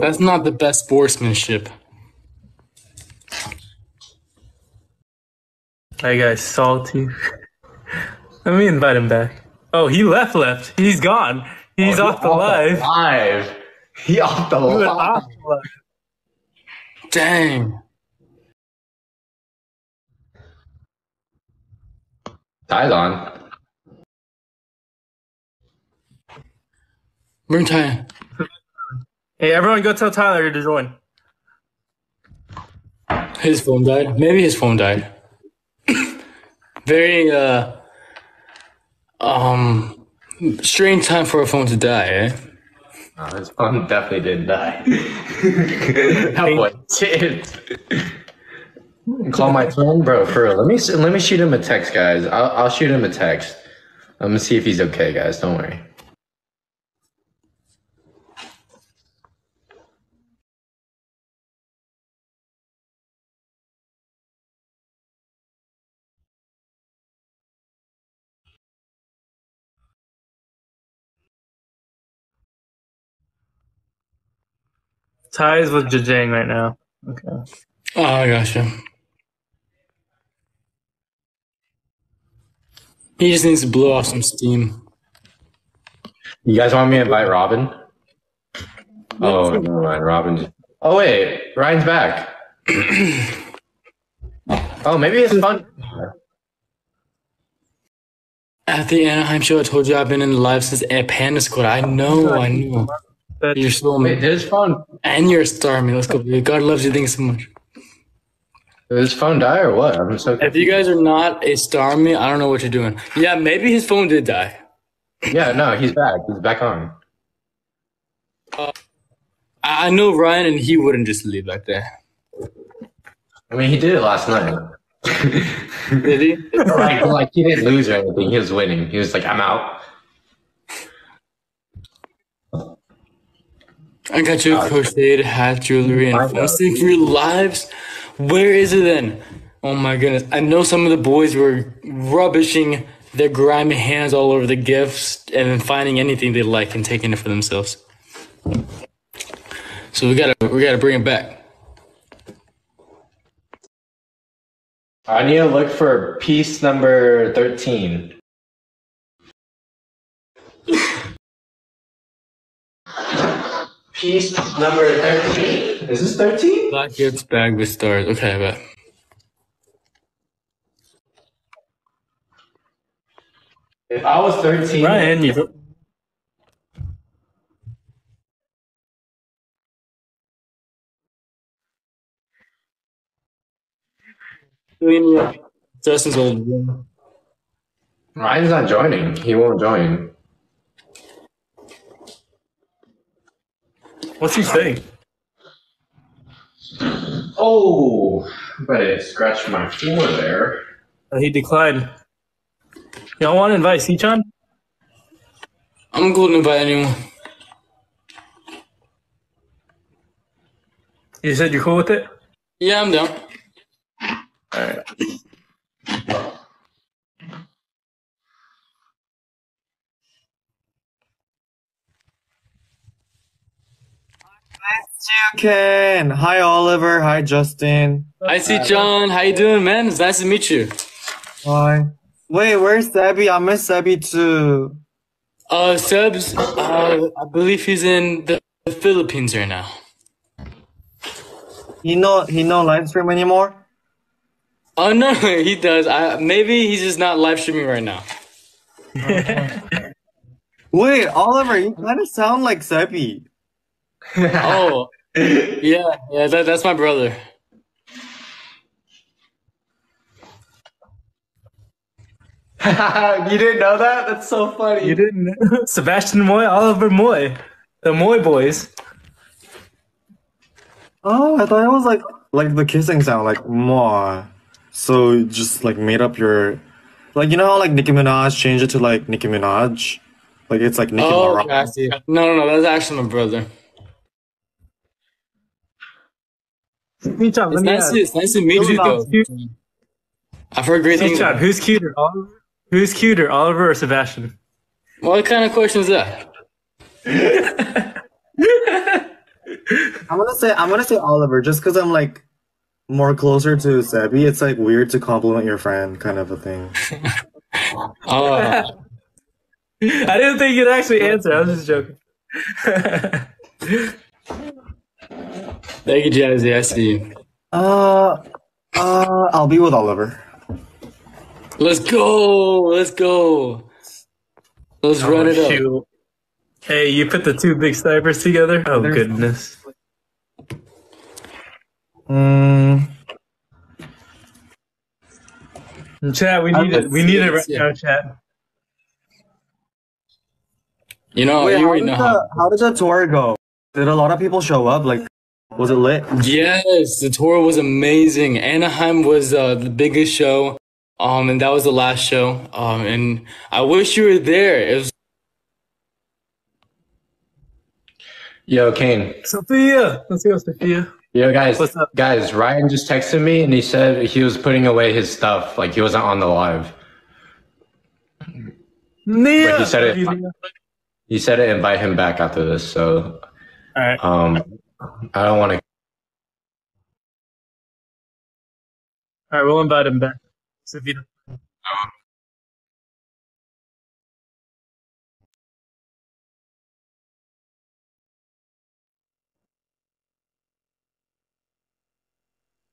that's not the best sportsmanship. That guy's salty. Let me invite him back. Oh, he left. Left. He's gone. He's oh, off the live. Live. He off the He went live. off the live. Dang. Ty's on. Bring Ty. Hey, everyone, go tell Tyler to join. His phone died. Maybe his phone died. Very uh um strange time for a phone to die, eh? Oh, his phone definitely didn't die. that boy did. Call my phone, bro. For real. Let me let me shoot him a text, guys. I'll I'll shoot him a text. I'm gonna see if he's okay, guys. Don't worry. Ty is with Jajang right now. Okay. Oh, I gotcha. He just needs to blow off some steam. You guys want me to invite Robin? Oh, never mind. Robin. Oh wait, Ryan's back. oh, maybe it's fun. At the Anaheim show, I told you I've been in the live since a Panda Squad. I know, I know. But You're so Wait, did his phone? and you're a star, man. Let's go. baby. God loves you. Thank you so much. Did his phone die or what? I'm so. If you guys are not a star, me, I don't know what you're doing. Yeah, maybe his phone did die. Yeah, no, he's back. He's back on. Uh, I I know Ryan, and he wouldn't just leave like that. I mean, he did it last night. Did he? like, like he didn't lose or anything. He was winning. He was like, "I'm out." I got you a uh, crocheted hat, jewelry, and stand for your lives. Where is it then? Oh my goodness. I know some of the boys were rubbishing their grimy hands all over the gifts and then finding anything they like and taking it for themselves. So we gotta we gotta bring it back. I need to look for piece number thirteen. Piece number thirteen. Is this thirteen? Black gets bag with stars. Okay, I bet. If I was thirteen, Ryan, you Justin's old. Ryan's not joining. He won't join. What's he saying? Oh, but it scratched my floor there. Uh, he declined. Y'all want to invite Sichan? I'm cool to invite anyone. You said you're cool with it? Yeah, I'm down. Alright. Ken. Hi, Oliver. Hi, Justin. I see John. How you doing, man? It's nice to meet you. Hi. Wait, where's Sebby? I miss Sebby too. Uh, Seb's, uh, I believe he's in the Philippines right now. He no, he no live stream anymore. Oh no, he does. I maybe he's just not live streaming right now. Wait, Oliver, you kind of sound like Sebby. Oh, yeah, yeah. That, that's my brother. you didn't know that? That's so funny. You didn't know? Sebastian Moy, Oliver Moy. The Moy boys. Oh, I thought it was like like the kissing sound, like more. So you just like made up your, like you know how like Nicki Minaj changed it to like Nicki Minaj, like it's like Nicki Oh, Minaj. okay, I see. No, no, no. That's actually my brother. T-Chop, let It's me nice, to, it's nice to meet you, though. I've heard great things. T-Chop, who's cuter, Oliver? Who's cuter, Oliver or Sebastian? What kind of question is that? I'm gonna say I'm gonna say Oliver just because I'm like more closer to Sebi. It's like weird to compliment your friend, kind of a thing. Oh, I didn't think you'd actually answer. I was just joking. Thank you, Jazzy. I see you. Uh, uh, I'll be with Oliver. Let's go. Let's go. Let's run it up. Hey, you put the two big snipers together? Oh, There's- goodness. Mm, Chat, we need it. We need it right now, chat. You know, wait, you how already did, know the, how did the tour go? Did a lot of people show up? Like, was it lit? Yes, the tour was amazing. Anaheim was uh, the biggest show, um, and that was the last show. Um, and I wish you were there. It was Yo, Kane. Sophia! Let's go, Sophia. Yo, guys. What's up? Guys, Ryan just texted me and he said he was putting away his stuff. Like he wasn't on the live. Nia! But he said it- Love you, Nia. He said to invite him back after this. So, All right. um, I don't want to. All right, we'll invite him back. Sophia.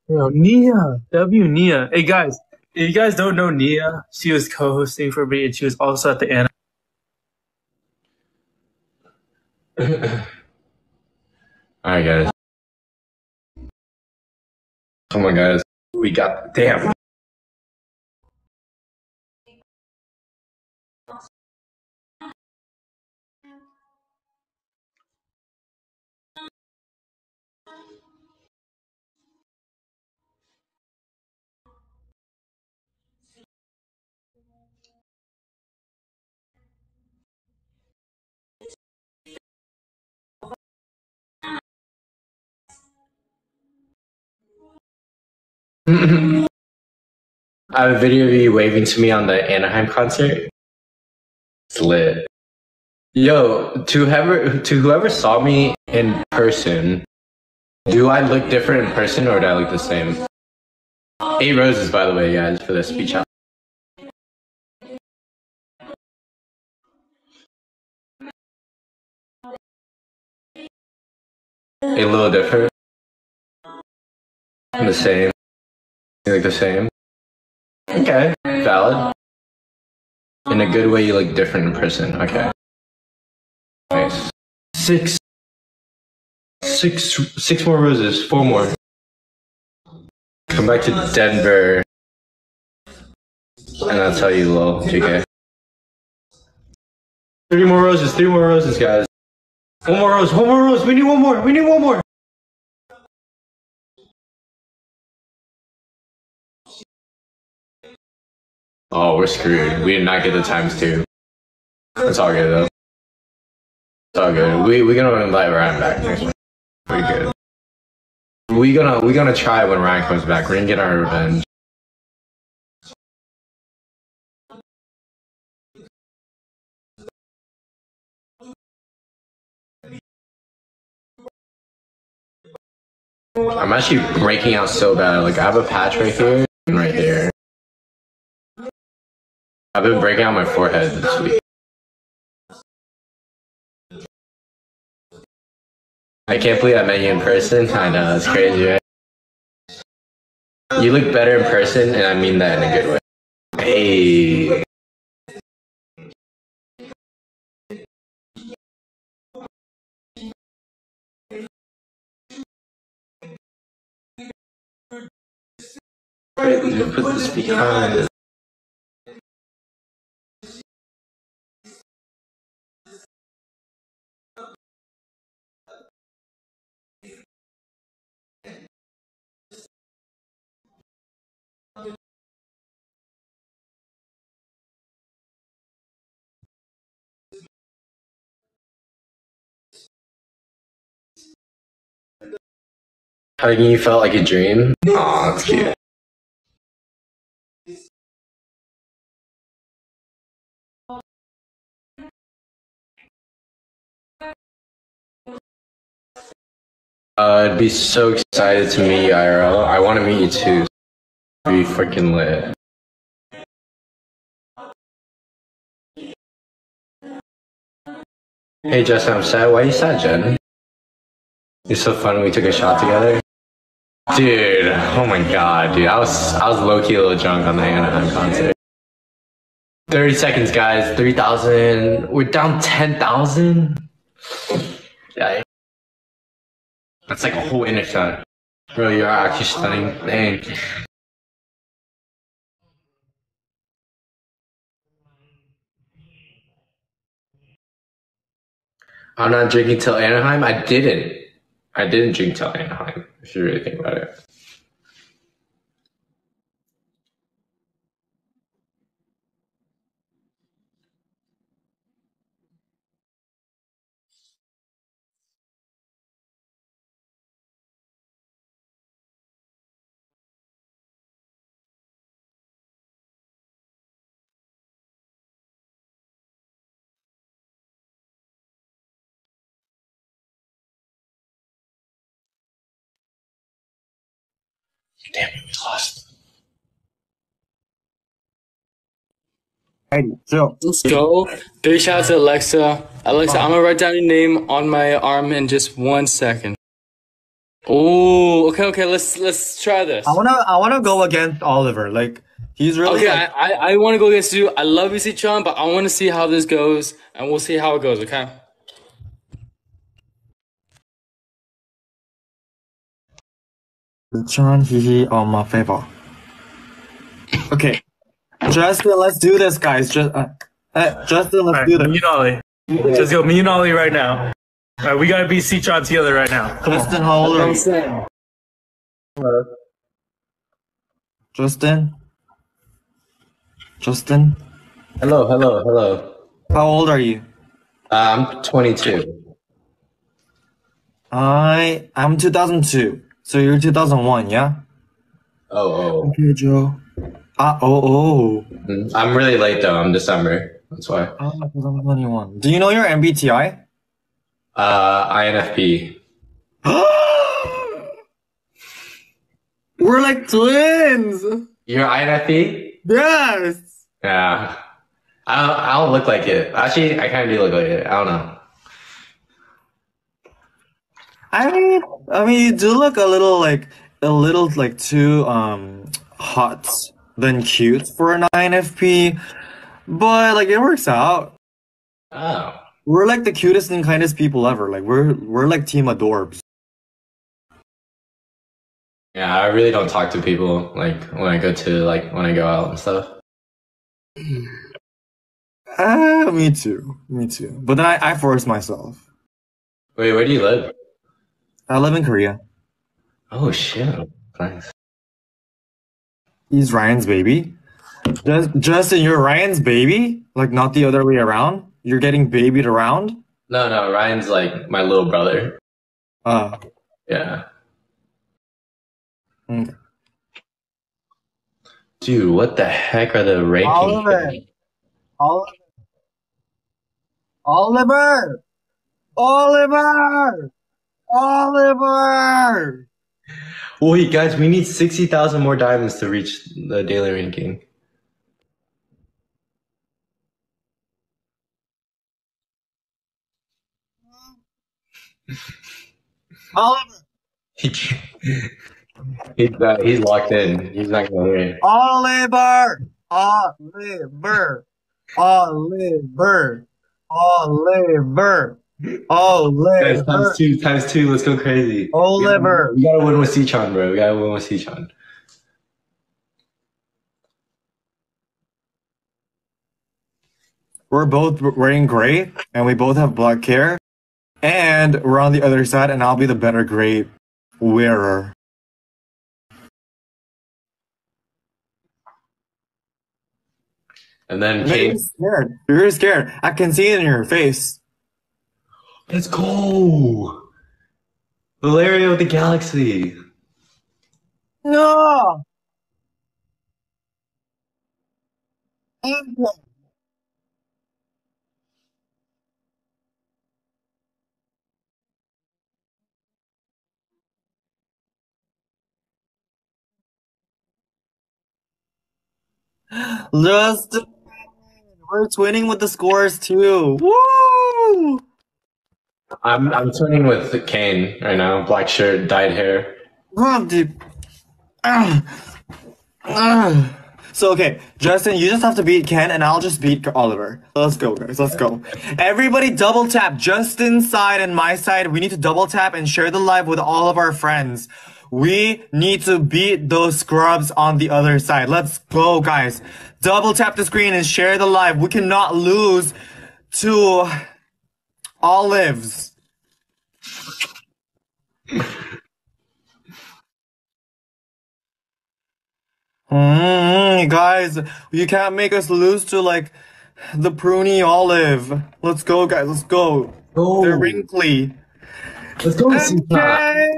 Yo, Nia, W Nia. Hey guys, if you guys don't know Nia, she was co-hosting for me, and she was also at the Anna. All right, guys. Come on, guys. We got. Damn. I have a video of you waving to me on the Anaheim concert. It's lit. Yo, to whoever to whoever saw me in person, do I look different in person or do I look the same? Eight roses, by the way, guys, for the speech out. A little different. The same. Look the same. Okay, valid. In a good way, you look different in person. Okay. Nice. Six. Six. Six more roses. Four more. Come back to Denver. And I'll tell you, lol. JK. Three more roses. Three more roses, guys. One more rose. One more rose. We need one more. We need one more. Oh, we're screwed. We did not get the times two. It's all good though. It's all good. We we gonna invite Ryan back next one. Pretty good. We gonna we gonna try when Ryan comes back. We're gonna get our revenge. I'm actually breaking out so bad. Like I have a patch right here and right here. I've been breaking out my forehead this week. I can't believe I met you in person. I know, that's crazy, right? You look better in person, and I mean that in a good way. Hey. You put this behind. Hugging you felt like a dream. Aw, that's cute. Uh, I'd be so excited to meet you, IRL. I want to meet you too. Be freaking lit. Hey, Justin, I'm sad. Why are you sad, Jen? It's so fun we took a shot together. Dude, oh my god, dude. I was I was low key a little drunk on the Anaheim concert. 30 seconds, guys. 3,000. We're down 10,000. Yeah. That's like a whole inner. Bro, you're actually stunning. Dang. I'm not drinking till Anaheim. I didn't. I didn't drink till Anaheim. If you really think about it. Joe. Let's go. Big shout out to Alexa. Alexa, I'm gonna write down your name on my arm in just one second. Oh, okay, okay. Let's let's try this. I wanna I wanna go against Oliver. Like he's really Okay, like, I, I, I want to go against you. I love you, Chan, but I want to see how this goes, and we'll see how it goes. Okay. John Hee on my favor. Okay. Justin, let's do this, guys. Just uh, uh, Justin, let's All do right, me and Ollie. Just go me and Ollie right now. All right, we gotta be C-Tron together right now. Come on. Justin, how old are you? Justin? Justin? Hello, hello, hello. How old are you? Uh, I'm 22. I I'm 2002. So you're 2001, yeah? Oh, oh. Okay, Joe. Ah, oh, oh. Mm, I'm really late though. I'm December. That's why. Ah, 2021. Do you know your MBTI? Uh, INFP. We're like twins. You're INFP? Yes. Yeah. I don't, I don't look like it. Actually, I kind of do look like it. I don't know. I mean, I mean, you do look a little like a little like too um hot than cute for an INFP, but like it works out. Oh. We're like the cutest and kindest people ever. Like we're we're like team adorbs. Yeah, I really don't talk to people like when I go to like when I go out and stuff. Ah, me too, me too. But then I, I force myself. Wait, where do you live? I live in Korea. Oh shit. Nice. He's Ryan's baby. Just, Justin, you're Ryan's baby? Like not the other way around? You're getting babied around? No, no, Ryan's like my little brother. Uh, Yeah. mm. Dude, what the heck are the rankings? Oliver. Oliver. Oliver! Oliver! Oliver! Wait, guys, we need 60,000 more diamonds to reach the daily ranking. Oliver! He he's, uh, he's locked in. He's not going to win. Oliver! Oliver! Oliver! Oliver! Guys, Oliver! times two, times two. Let's go crazy. Oliver! We gotta win with Sichon, bro. We gotta win with Sichon. We're both wearing gray, and we both have black hair, and we're on the other side, and I'll be the better gray wearer. And then You're scared. You're scared. I can see it in your face. Let's go. Valeria of the Galaxy. No. Just we're twinning with the scores too. Woo! I'm I'm twinning with Kane right now. Black shirt, dyed hair. Oh, dude. Ah. Ah. So okay, Justin, you just have to beat Ken, and I'll just beat Oliver. Let's go, guys. Let's go. Everybody, double tap Justin's side and my side. We need to double tap and share the live with all of our friends. We need to beat those scrubs on the other side. Let's go, guys. Double tap the screen and share the live. We cannot lose to olives. Mm, guys, you can't make us lose to like the pruny olive. Let's go, guys. Let's go. Go. They're wrinkly. Let's go, Sita.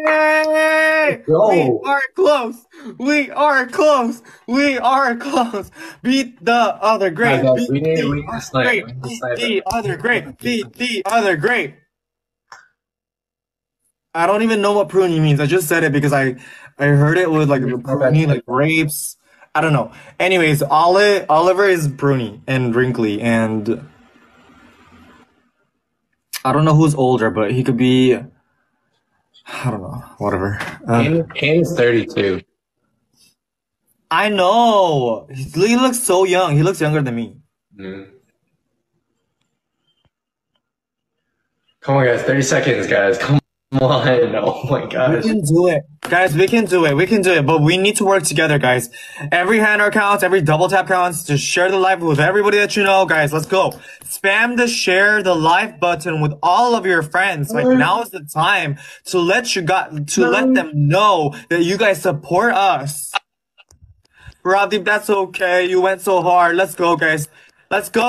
Okay! go. We are close. We are close. We are close. Beat the other grape. Guys, Beat need- the to other snipe. grape. We need to Beat the other grape. Beat the other grape. I don't even know what pruny means. I just said it because I I heard it with like pruny, like grapes. I don't know. Anyways, Oli- Oliver is pruny and wrinkly, and I don't know who's older, but he could be. I don't know. Whatever. Uh, Kane, Kane's 32. I know. He he looks so young. He looks younger than me. Mm. Come on, guys. 30 seconds, guys. Come on. Oh my god. We can do it. Guys, we can do it. We can do it. But we need to work together, guys. Every hand counts, every double tap counts. Just share the live with everybody that you know, guys. Let's go. Spam the share the live button with all of your friends. Like mm. now is the time to let you got to let mm. them know that you guys support us. Ravdeep, that's okay. You went so hard. Let's go, guys. Let's go!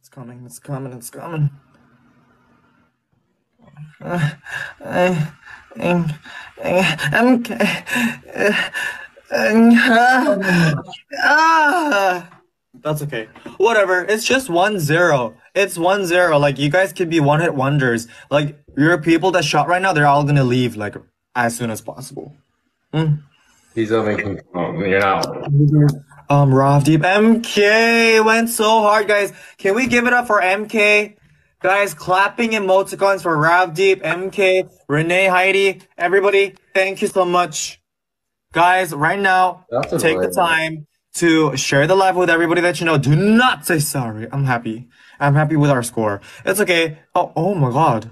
It's coming, it's coming, it's coming. Uh, I, I'm, I'm, that's okay. Whatever. It's just one zero. It's one zero. Like you guys could be one hit wonders. Like your people that shot right now, they're all gonna leave like as soon as possible. Hmm? He's only you're not. Um, Ravdeep, MK went so hard, guys. Can we give it up for MK? Guys, clapping emoticons for Ravdeep, MK, Renee, Heidi, everybody. Thank you so much. Guys, right now, That's take the time to share the live with everybody that you know. Do not say sorry. I'm happy. I'm happy with our score. It's okay. Oh, oh my god.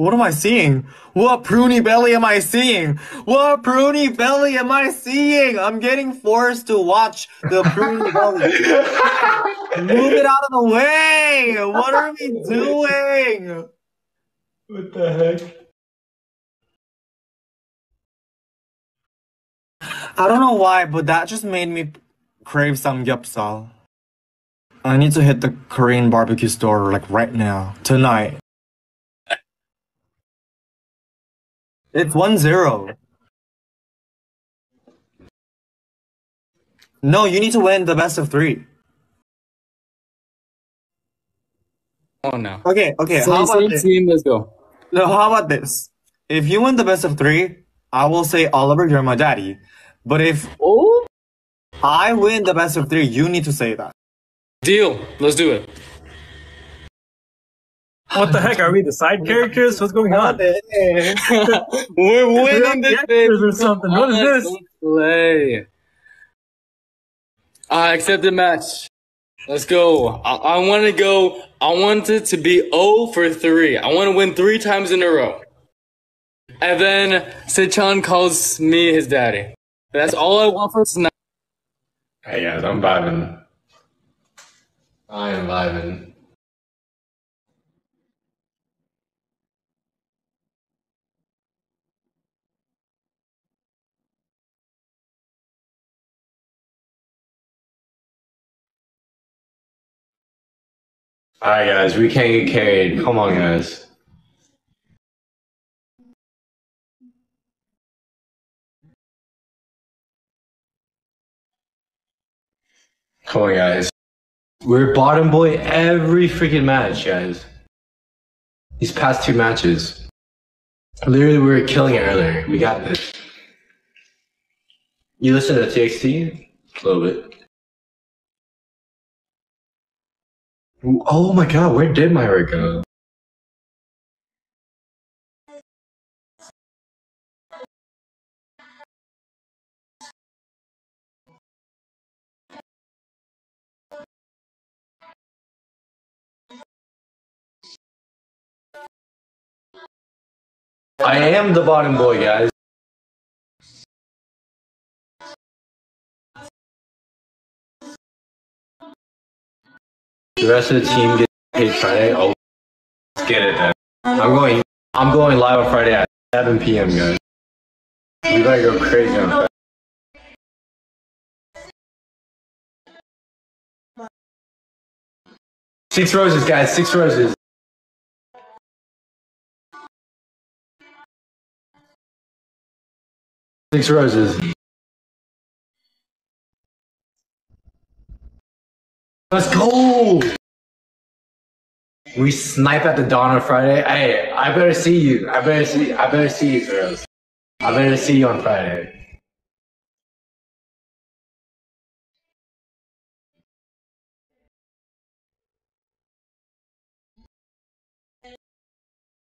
What am I seeing? What pruny belly am I seeing? What pruny belly am I seeing? I'm getting forced to watch the pruny belly. Move it out of the way! What are we doing? What the heck? I don't know why, but that just made me crave some gyupsal. I need to hit the Korean barbecue store like right now, tonight. It's one zero. No, you need to win the best of three. Oh, Come on now. Okay, okay. How Same, about same this? team. Let's go. No, how about this? If you win the best of three, I will say Oliver, you're my daddy. But if Oh. I win the best of three, you need to say that. Deal. Let's do it. What the heck? Are we the side characters? What's going on? We're We're winning this baby. actors or something. What is this? Let's Play. I accept the match. Let's go. I, I want to go. I want it to be 0 for 3. I want to win three times in a row. And then Sechan calls me his daddy. That's all I want for tonight. Hey guys, I'm vibing. I am vibing. Alright, guys, we can't get carried. Come on, guys. Come on, guys. We're bottom boy every freaking match, guys. These past two matches. Literally, we were killing it earlier. We got this. You listen to TXT? A little bit. Oh my god, where did Myra go? I am the bottom boy, guys. The rest of the team gets paid Friday. Oh, let's get it then. I'm going. I'm going live on Friday at 7 p.m. guys. We gotta go crazy on Friday. Six roses, guys. Six roses. Six roses. Let's go! We snipe at the dawn on Friday. Hey, I better see you. I better see. I better see you, girls. I better see you on Friday.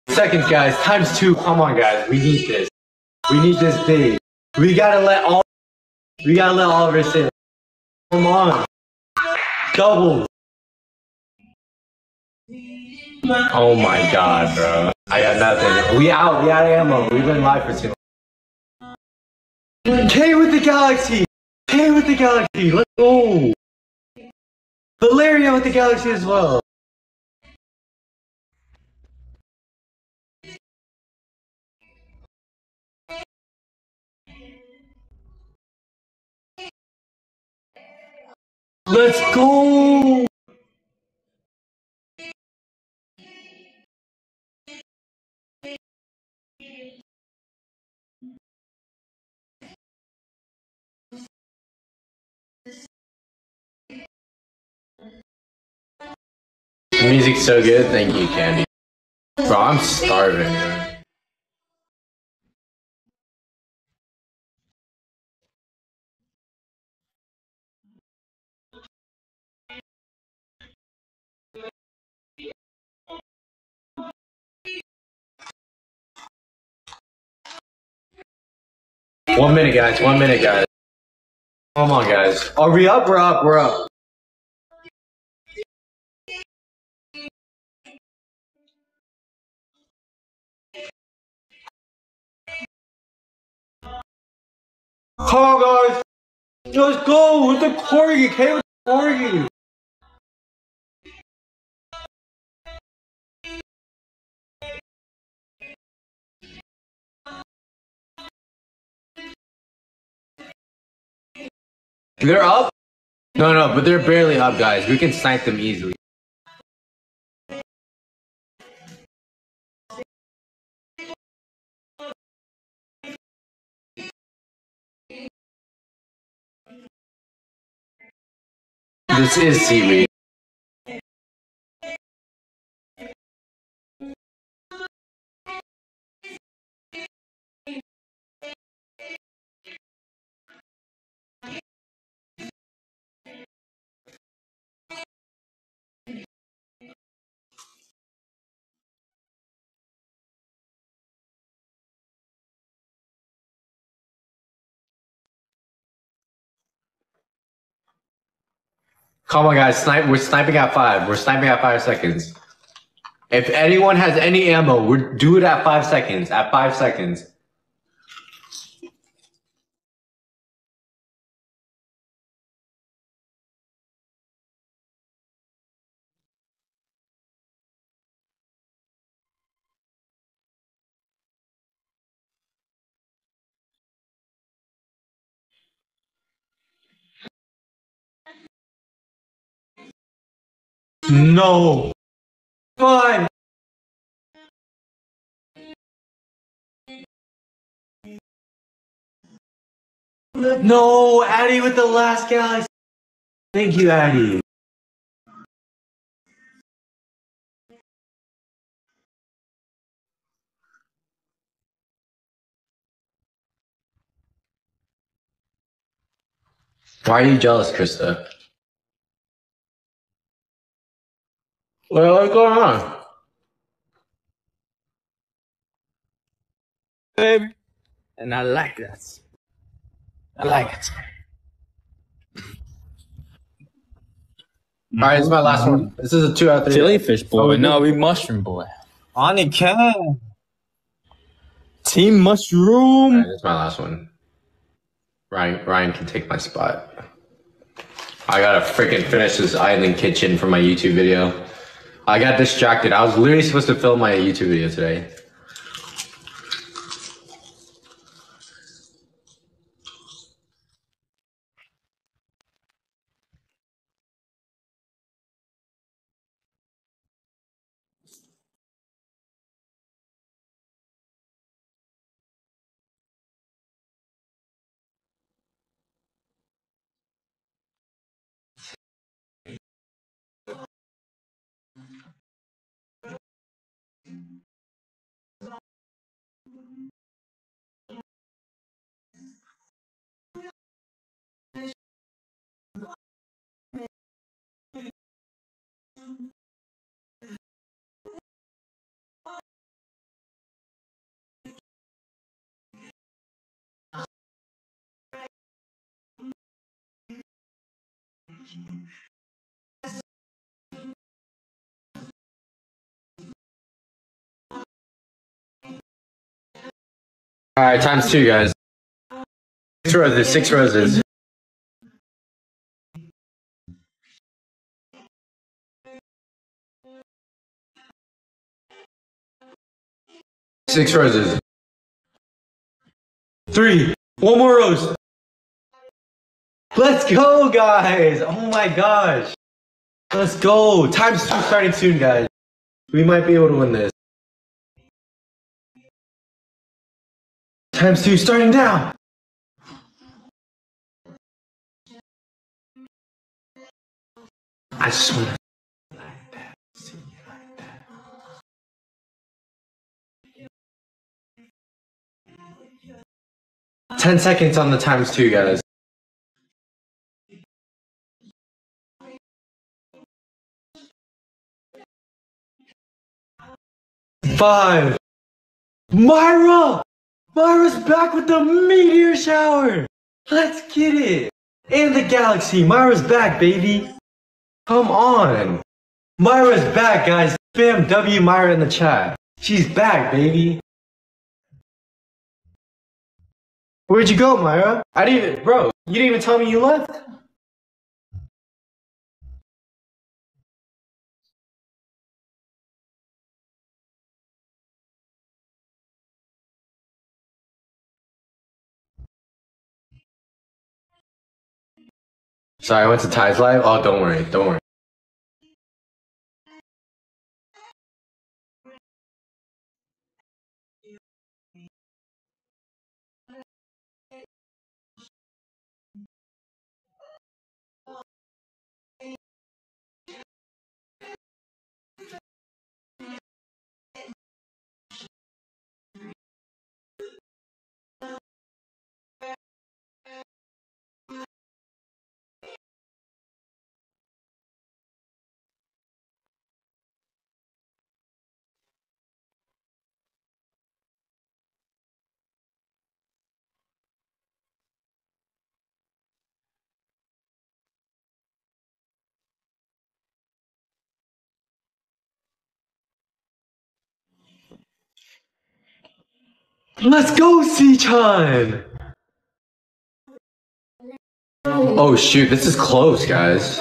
Seconds, guys. Times two. Come on, guys. We need this. We need this big. We gotta let all. We gotta let Oliver sit. Come on. Double. Oh my god, bro. I got nothing. We out. We out of ammo. We've been live for too long. K with the galaxy. K with the galaxy. Let's go. Valeria with the galaxy as well. Let's go! The music's so good, thank you, Candy. Bro, I'm starving, One minute, guys. One minute, guys. Come on, guys. Are we up? We're up. We're up. Come on, guys. Let's go with the corgi. K with the corgi. They're up? No, no, but they're barely up, guys. We can snipe them easily. This is seaweed. Come on, guys. Snipe. We're sniping at five. We're sniping at five seconds. If anyone has any ammo, we're do it at five seconds. At five seconds. No. Fine. No, Addy with the last galaxy. Thank you, Addy. Why are you jealous, Krista? What, what's going on? Baby. And I like that. I like it. All right, this is my last one. This is a two out of three. Jellyfish boy. Oh, no, we mushroom boy. Ani can. Team mushroom. right, this is my last one. Ryan, Ryan can take my spot. I gotta freaking finish this island kitchen for my YouTube video. I got distracted. I was literally supposed to film my YouTube video today. All right, times two, guys. Six roses. Six roses. Six roses. Three. One more rose. Let's go, guys. Oh my gosh. Let's go. Times two starting soon, guys. We might be able to win this. Times two starting now. I just want to. Ten seconds on the times two, guys. Five. Myra! Myra's back with the meteor shower! Let's get it! And the galaxy. Myra's back, baby. Come on. Myra's back, guys. Spam W Myra in the chat. She's back, baby. Where'd you go, Myra? I didn't even, bro, you didn't even tell me you left. Sorry, I went to Ty's live. Oh, don't worry. Don't worry. Let's go, C-Chan! Oh shoot, this is close, guys.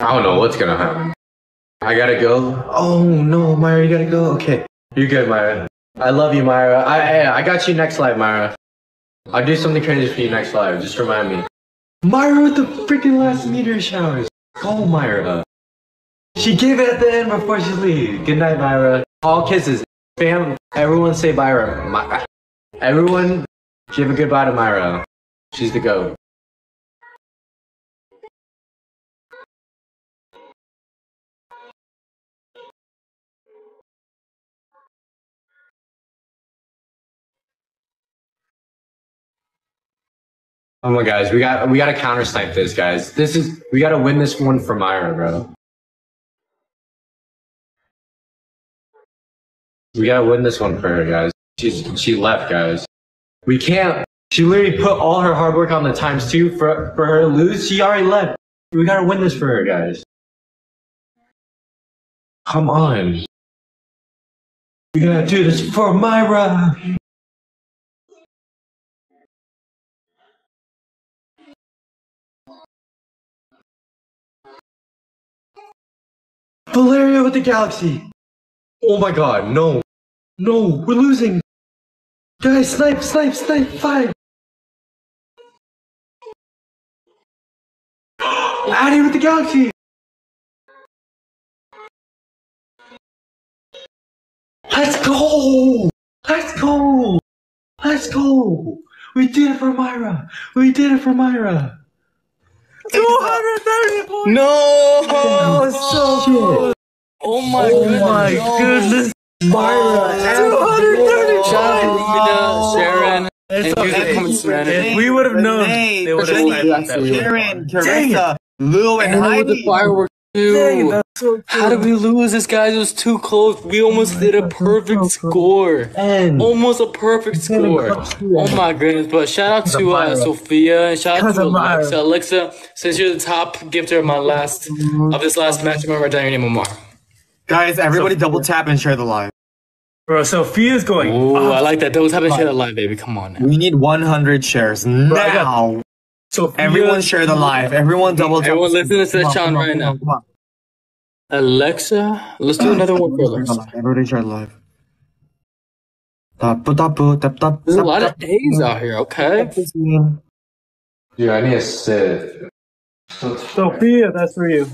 I don't know what's gonna happen. I gotta go. Oh no, Myra, you gotta go. Okay. You good, Myra? I love you, Myra. I, I I got you next live, Myra. I'll do something crazy for you next live. Just remind me. Myra with the freaking last meteor showers. Call Myra. She gave it at the end before she leaves. Good night, Myra. All kisses. Fam, everyone say Myra. My, everyone give a goodbye to Myra. She's the goat. Oh my guys, we got we gotta counter snipe this, guys. This is we gotta win this one for Myra, bro. We gotta win this one for her, guys. She's she left, guys. We can't. She literally put all her hard work on the times two for for her to lose. She already left. We gotta win this for her, guys. Come on. We gotta do this for Myra. Valeria with the galaxy. Oh my god, no. No, we're losing. Guys, snipe, snipe, snipe, five. Addie with the galaxy. Let's go. Let's go. Let's go. We did it for Myra. We did it for Myra. 230 points. No! so oh, oh my Oh goodness. my goodness. Myra. 230 Shout out to oh. Sharon, and It's Music okay. Coming Serenity. If we would have known, Renee, they would have Renee, sniped that. Karen, Carissa, Lou, and And the Heidi. Fireworks Dang, that's so How did we lose this, guys? It was too close. We almost did a perfect score. And Almost a perfect score. Oh my goodness. But shout out to uh, Sophia and shout out to. Alexa. Alexa, since you're the top gifter of my last of this last match, I'm gonna down your name Omar. Guys, everybody double tap and share the live. Bro, Sophia's going. Ooh, off. I like that. Double tap and share the live, baby. Come on. now. We need 100 shares now. got- now. Sophia, Everyone share the live. Everyone double tap. Everyone listen to this Come on, come on, right come now. on, come on. Alexa, let's do another one for Alexa. Everybody share the live. Tapu tapu tap tap. There's a lot of A's out here, okay? tap this in. dude, I need a sit. Sophia, that's for you.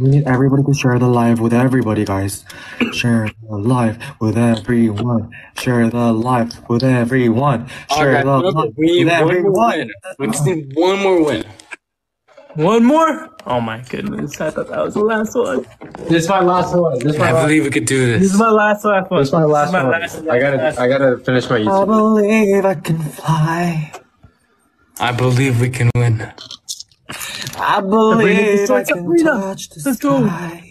We need everybody to share the live with everybody, guys. Share the live with everyone. Share the live with everyone. Share Alright, the remember, live we need with one more everyone. win. We just need one more win. One more? Oh my goodness. I thought that was the last one. This is my last one. This is my I last. believe we could do This this. is my last last one. This is my last one. last- I gotta, last- I gotta finish my YouTube. I believe I can fly. I believe we can win. I believe I starts, can Sabrina. touch the Let's go. sky.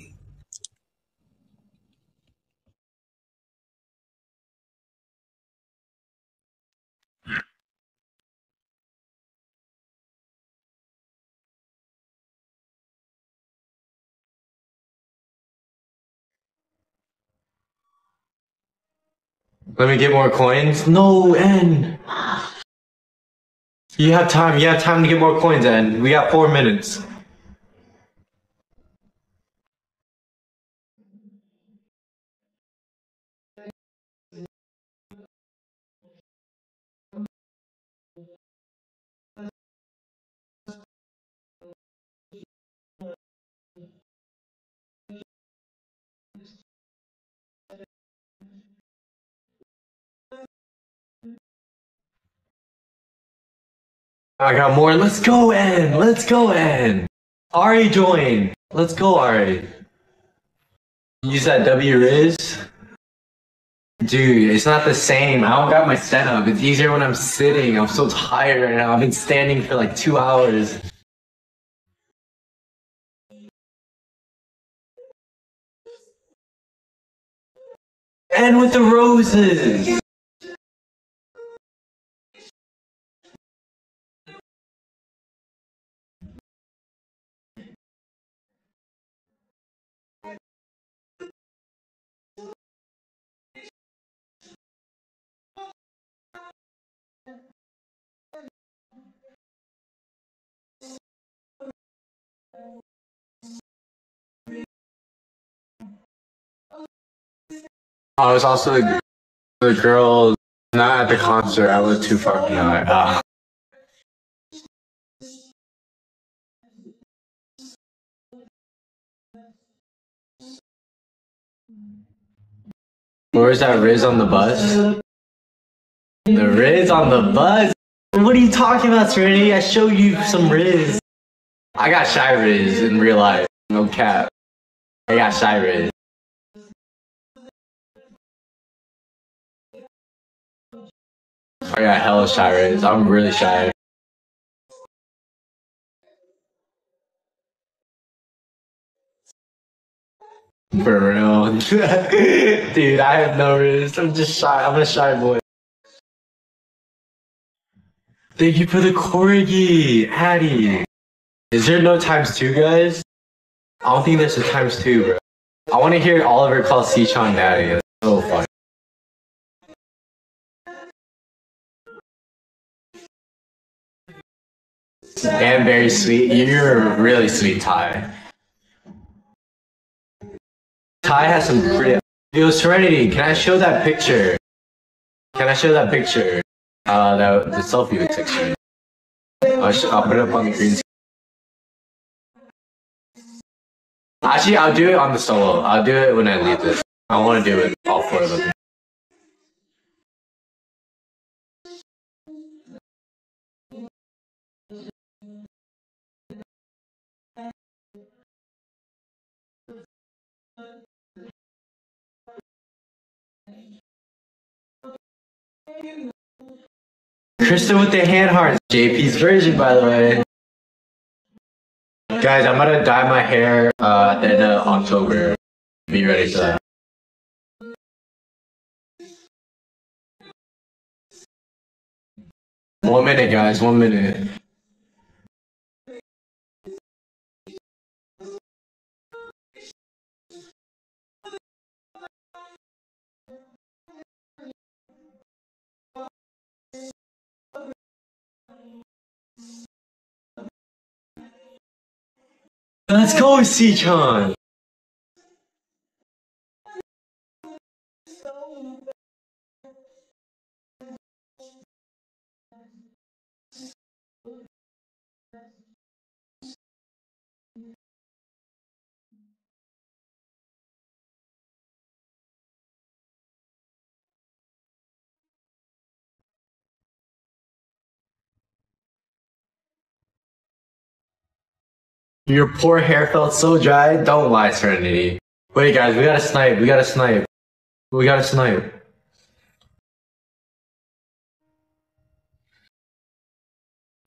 Let me get more coins. No, N. You have time. You have time to get more coins, N. We got four minutes. I got more. Let's go, N. Let's go, N. Ari join. Let's go, Ari. Use that W Riz. Dude, it's not the same. I don't got my setup. It's easier when I'm sitting. I'm so tired right now. I've been standing for like two hours. And with the roses. I was also the, the girl not at the concert. I was too fucking behind. Ah. Where's that Riz on the bus? The Riz on the bus? What are you talking about, Serenity? I showed you some Riz. I got shy Riz in real life. No cap. I got shy Riz. I got hella shy Riz. I'm really shy. For real. Dude, I have no Riz. I'm just shy. I'm a shy boy. Thank you for the corgi, Hattie. Is there no times two, guys? I don't think there's a times two, bro. I want to hear Oliver call Sichon daddy. That's so funny. And very sweet. You're a really sweet, Ty. Ty has some pretty. Yo, Serenity, can I show that picture? Can I show that picture? Uh, the selfie took. I'll, sh- I'll put it up on the green screen. Actually, I'll do it on the solo. I'll do it when I leave this. I want to do it all four of them. Kristen with the hand hearts. JP's version, by the way. Guys, I'm gonna dye my hair uh, at the end of October. Be ready for that. One minute, guys. One minute. Let's go, Sichon. Your poor hair felt so dry. Don't lie, Serenity. Wait, guys, we gotta snipe. We gotta snipe. We gotta snipe.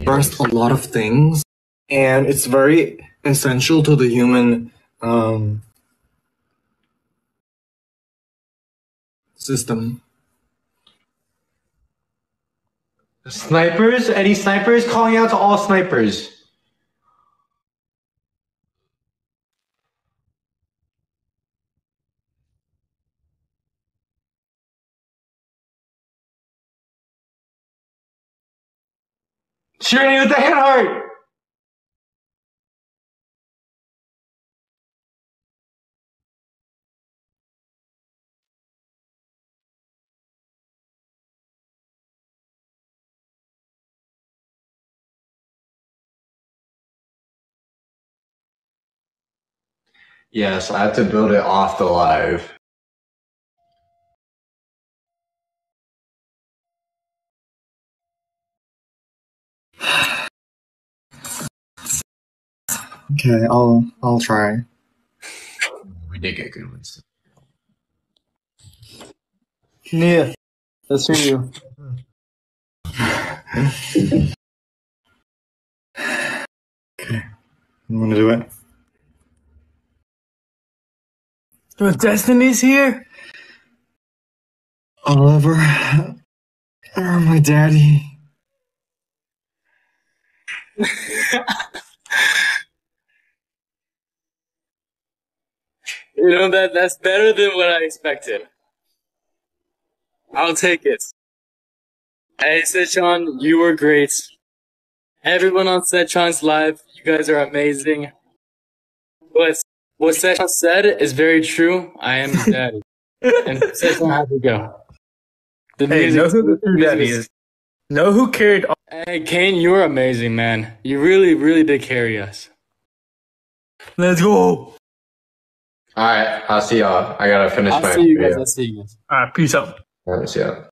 First, a lot of things, and it's very essential to the human um, system. Snipers? Any snipers? Calling out to all snipers. Shooting with the hand heart. Yes, I had to build it off the live. Okay, I'll I'll try. We did get good ones. Yeah, let's hear you. okay, you want to do it? Oh, Destiny's here? Oliver, or my daddy. You know that that's better than what I expected. I'll take it. Hey, Sechon, you were great. Everyone on Sechon's live, you guys are amazing. What what Sechon said is very true. I am his daddy. and says how to go. The Hey, music- know who the true daddy is. Know who carried all Hey, Kane, you're amazing, man. You really, really did carry us. Let's go. Alright, I'll see y'all. I gotta finish my I'll my see you guys. I'll see you guys. Alright, peace out. Alright, see y'all.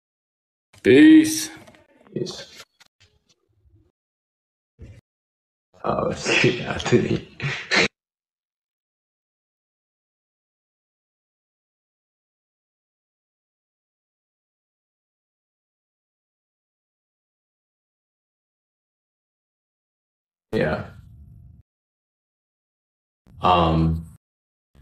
Peace. Peace. Oh, shit, Anthony. Yeah. Um,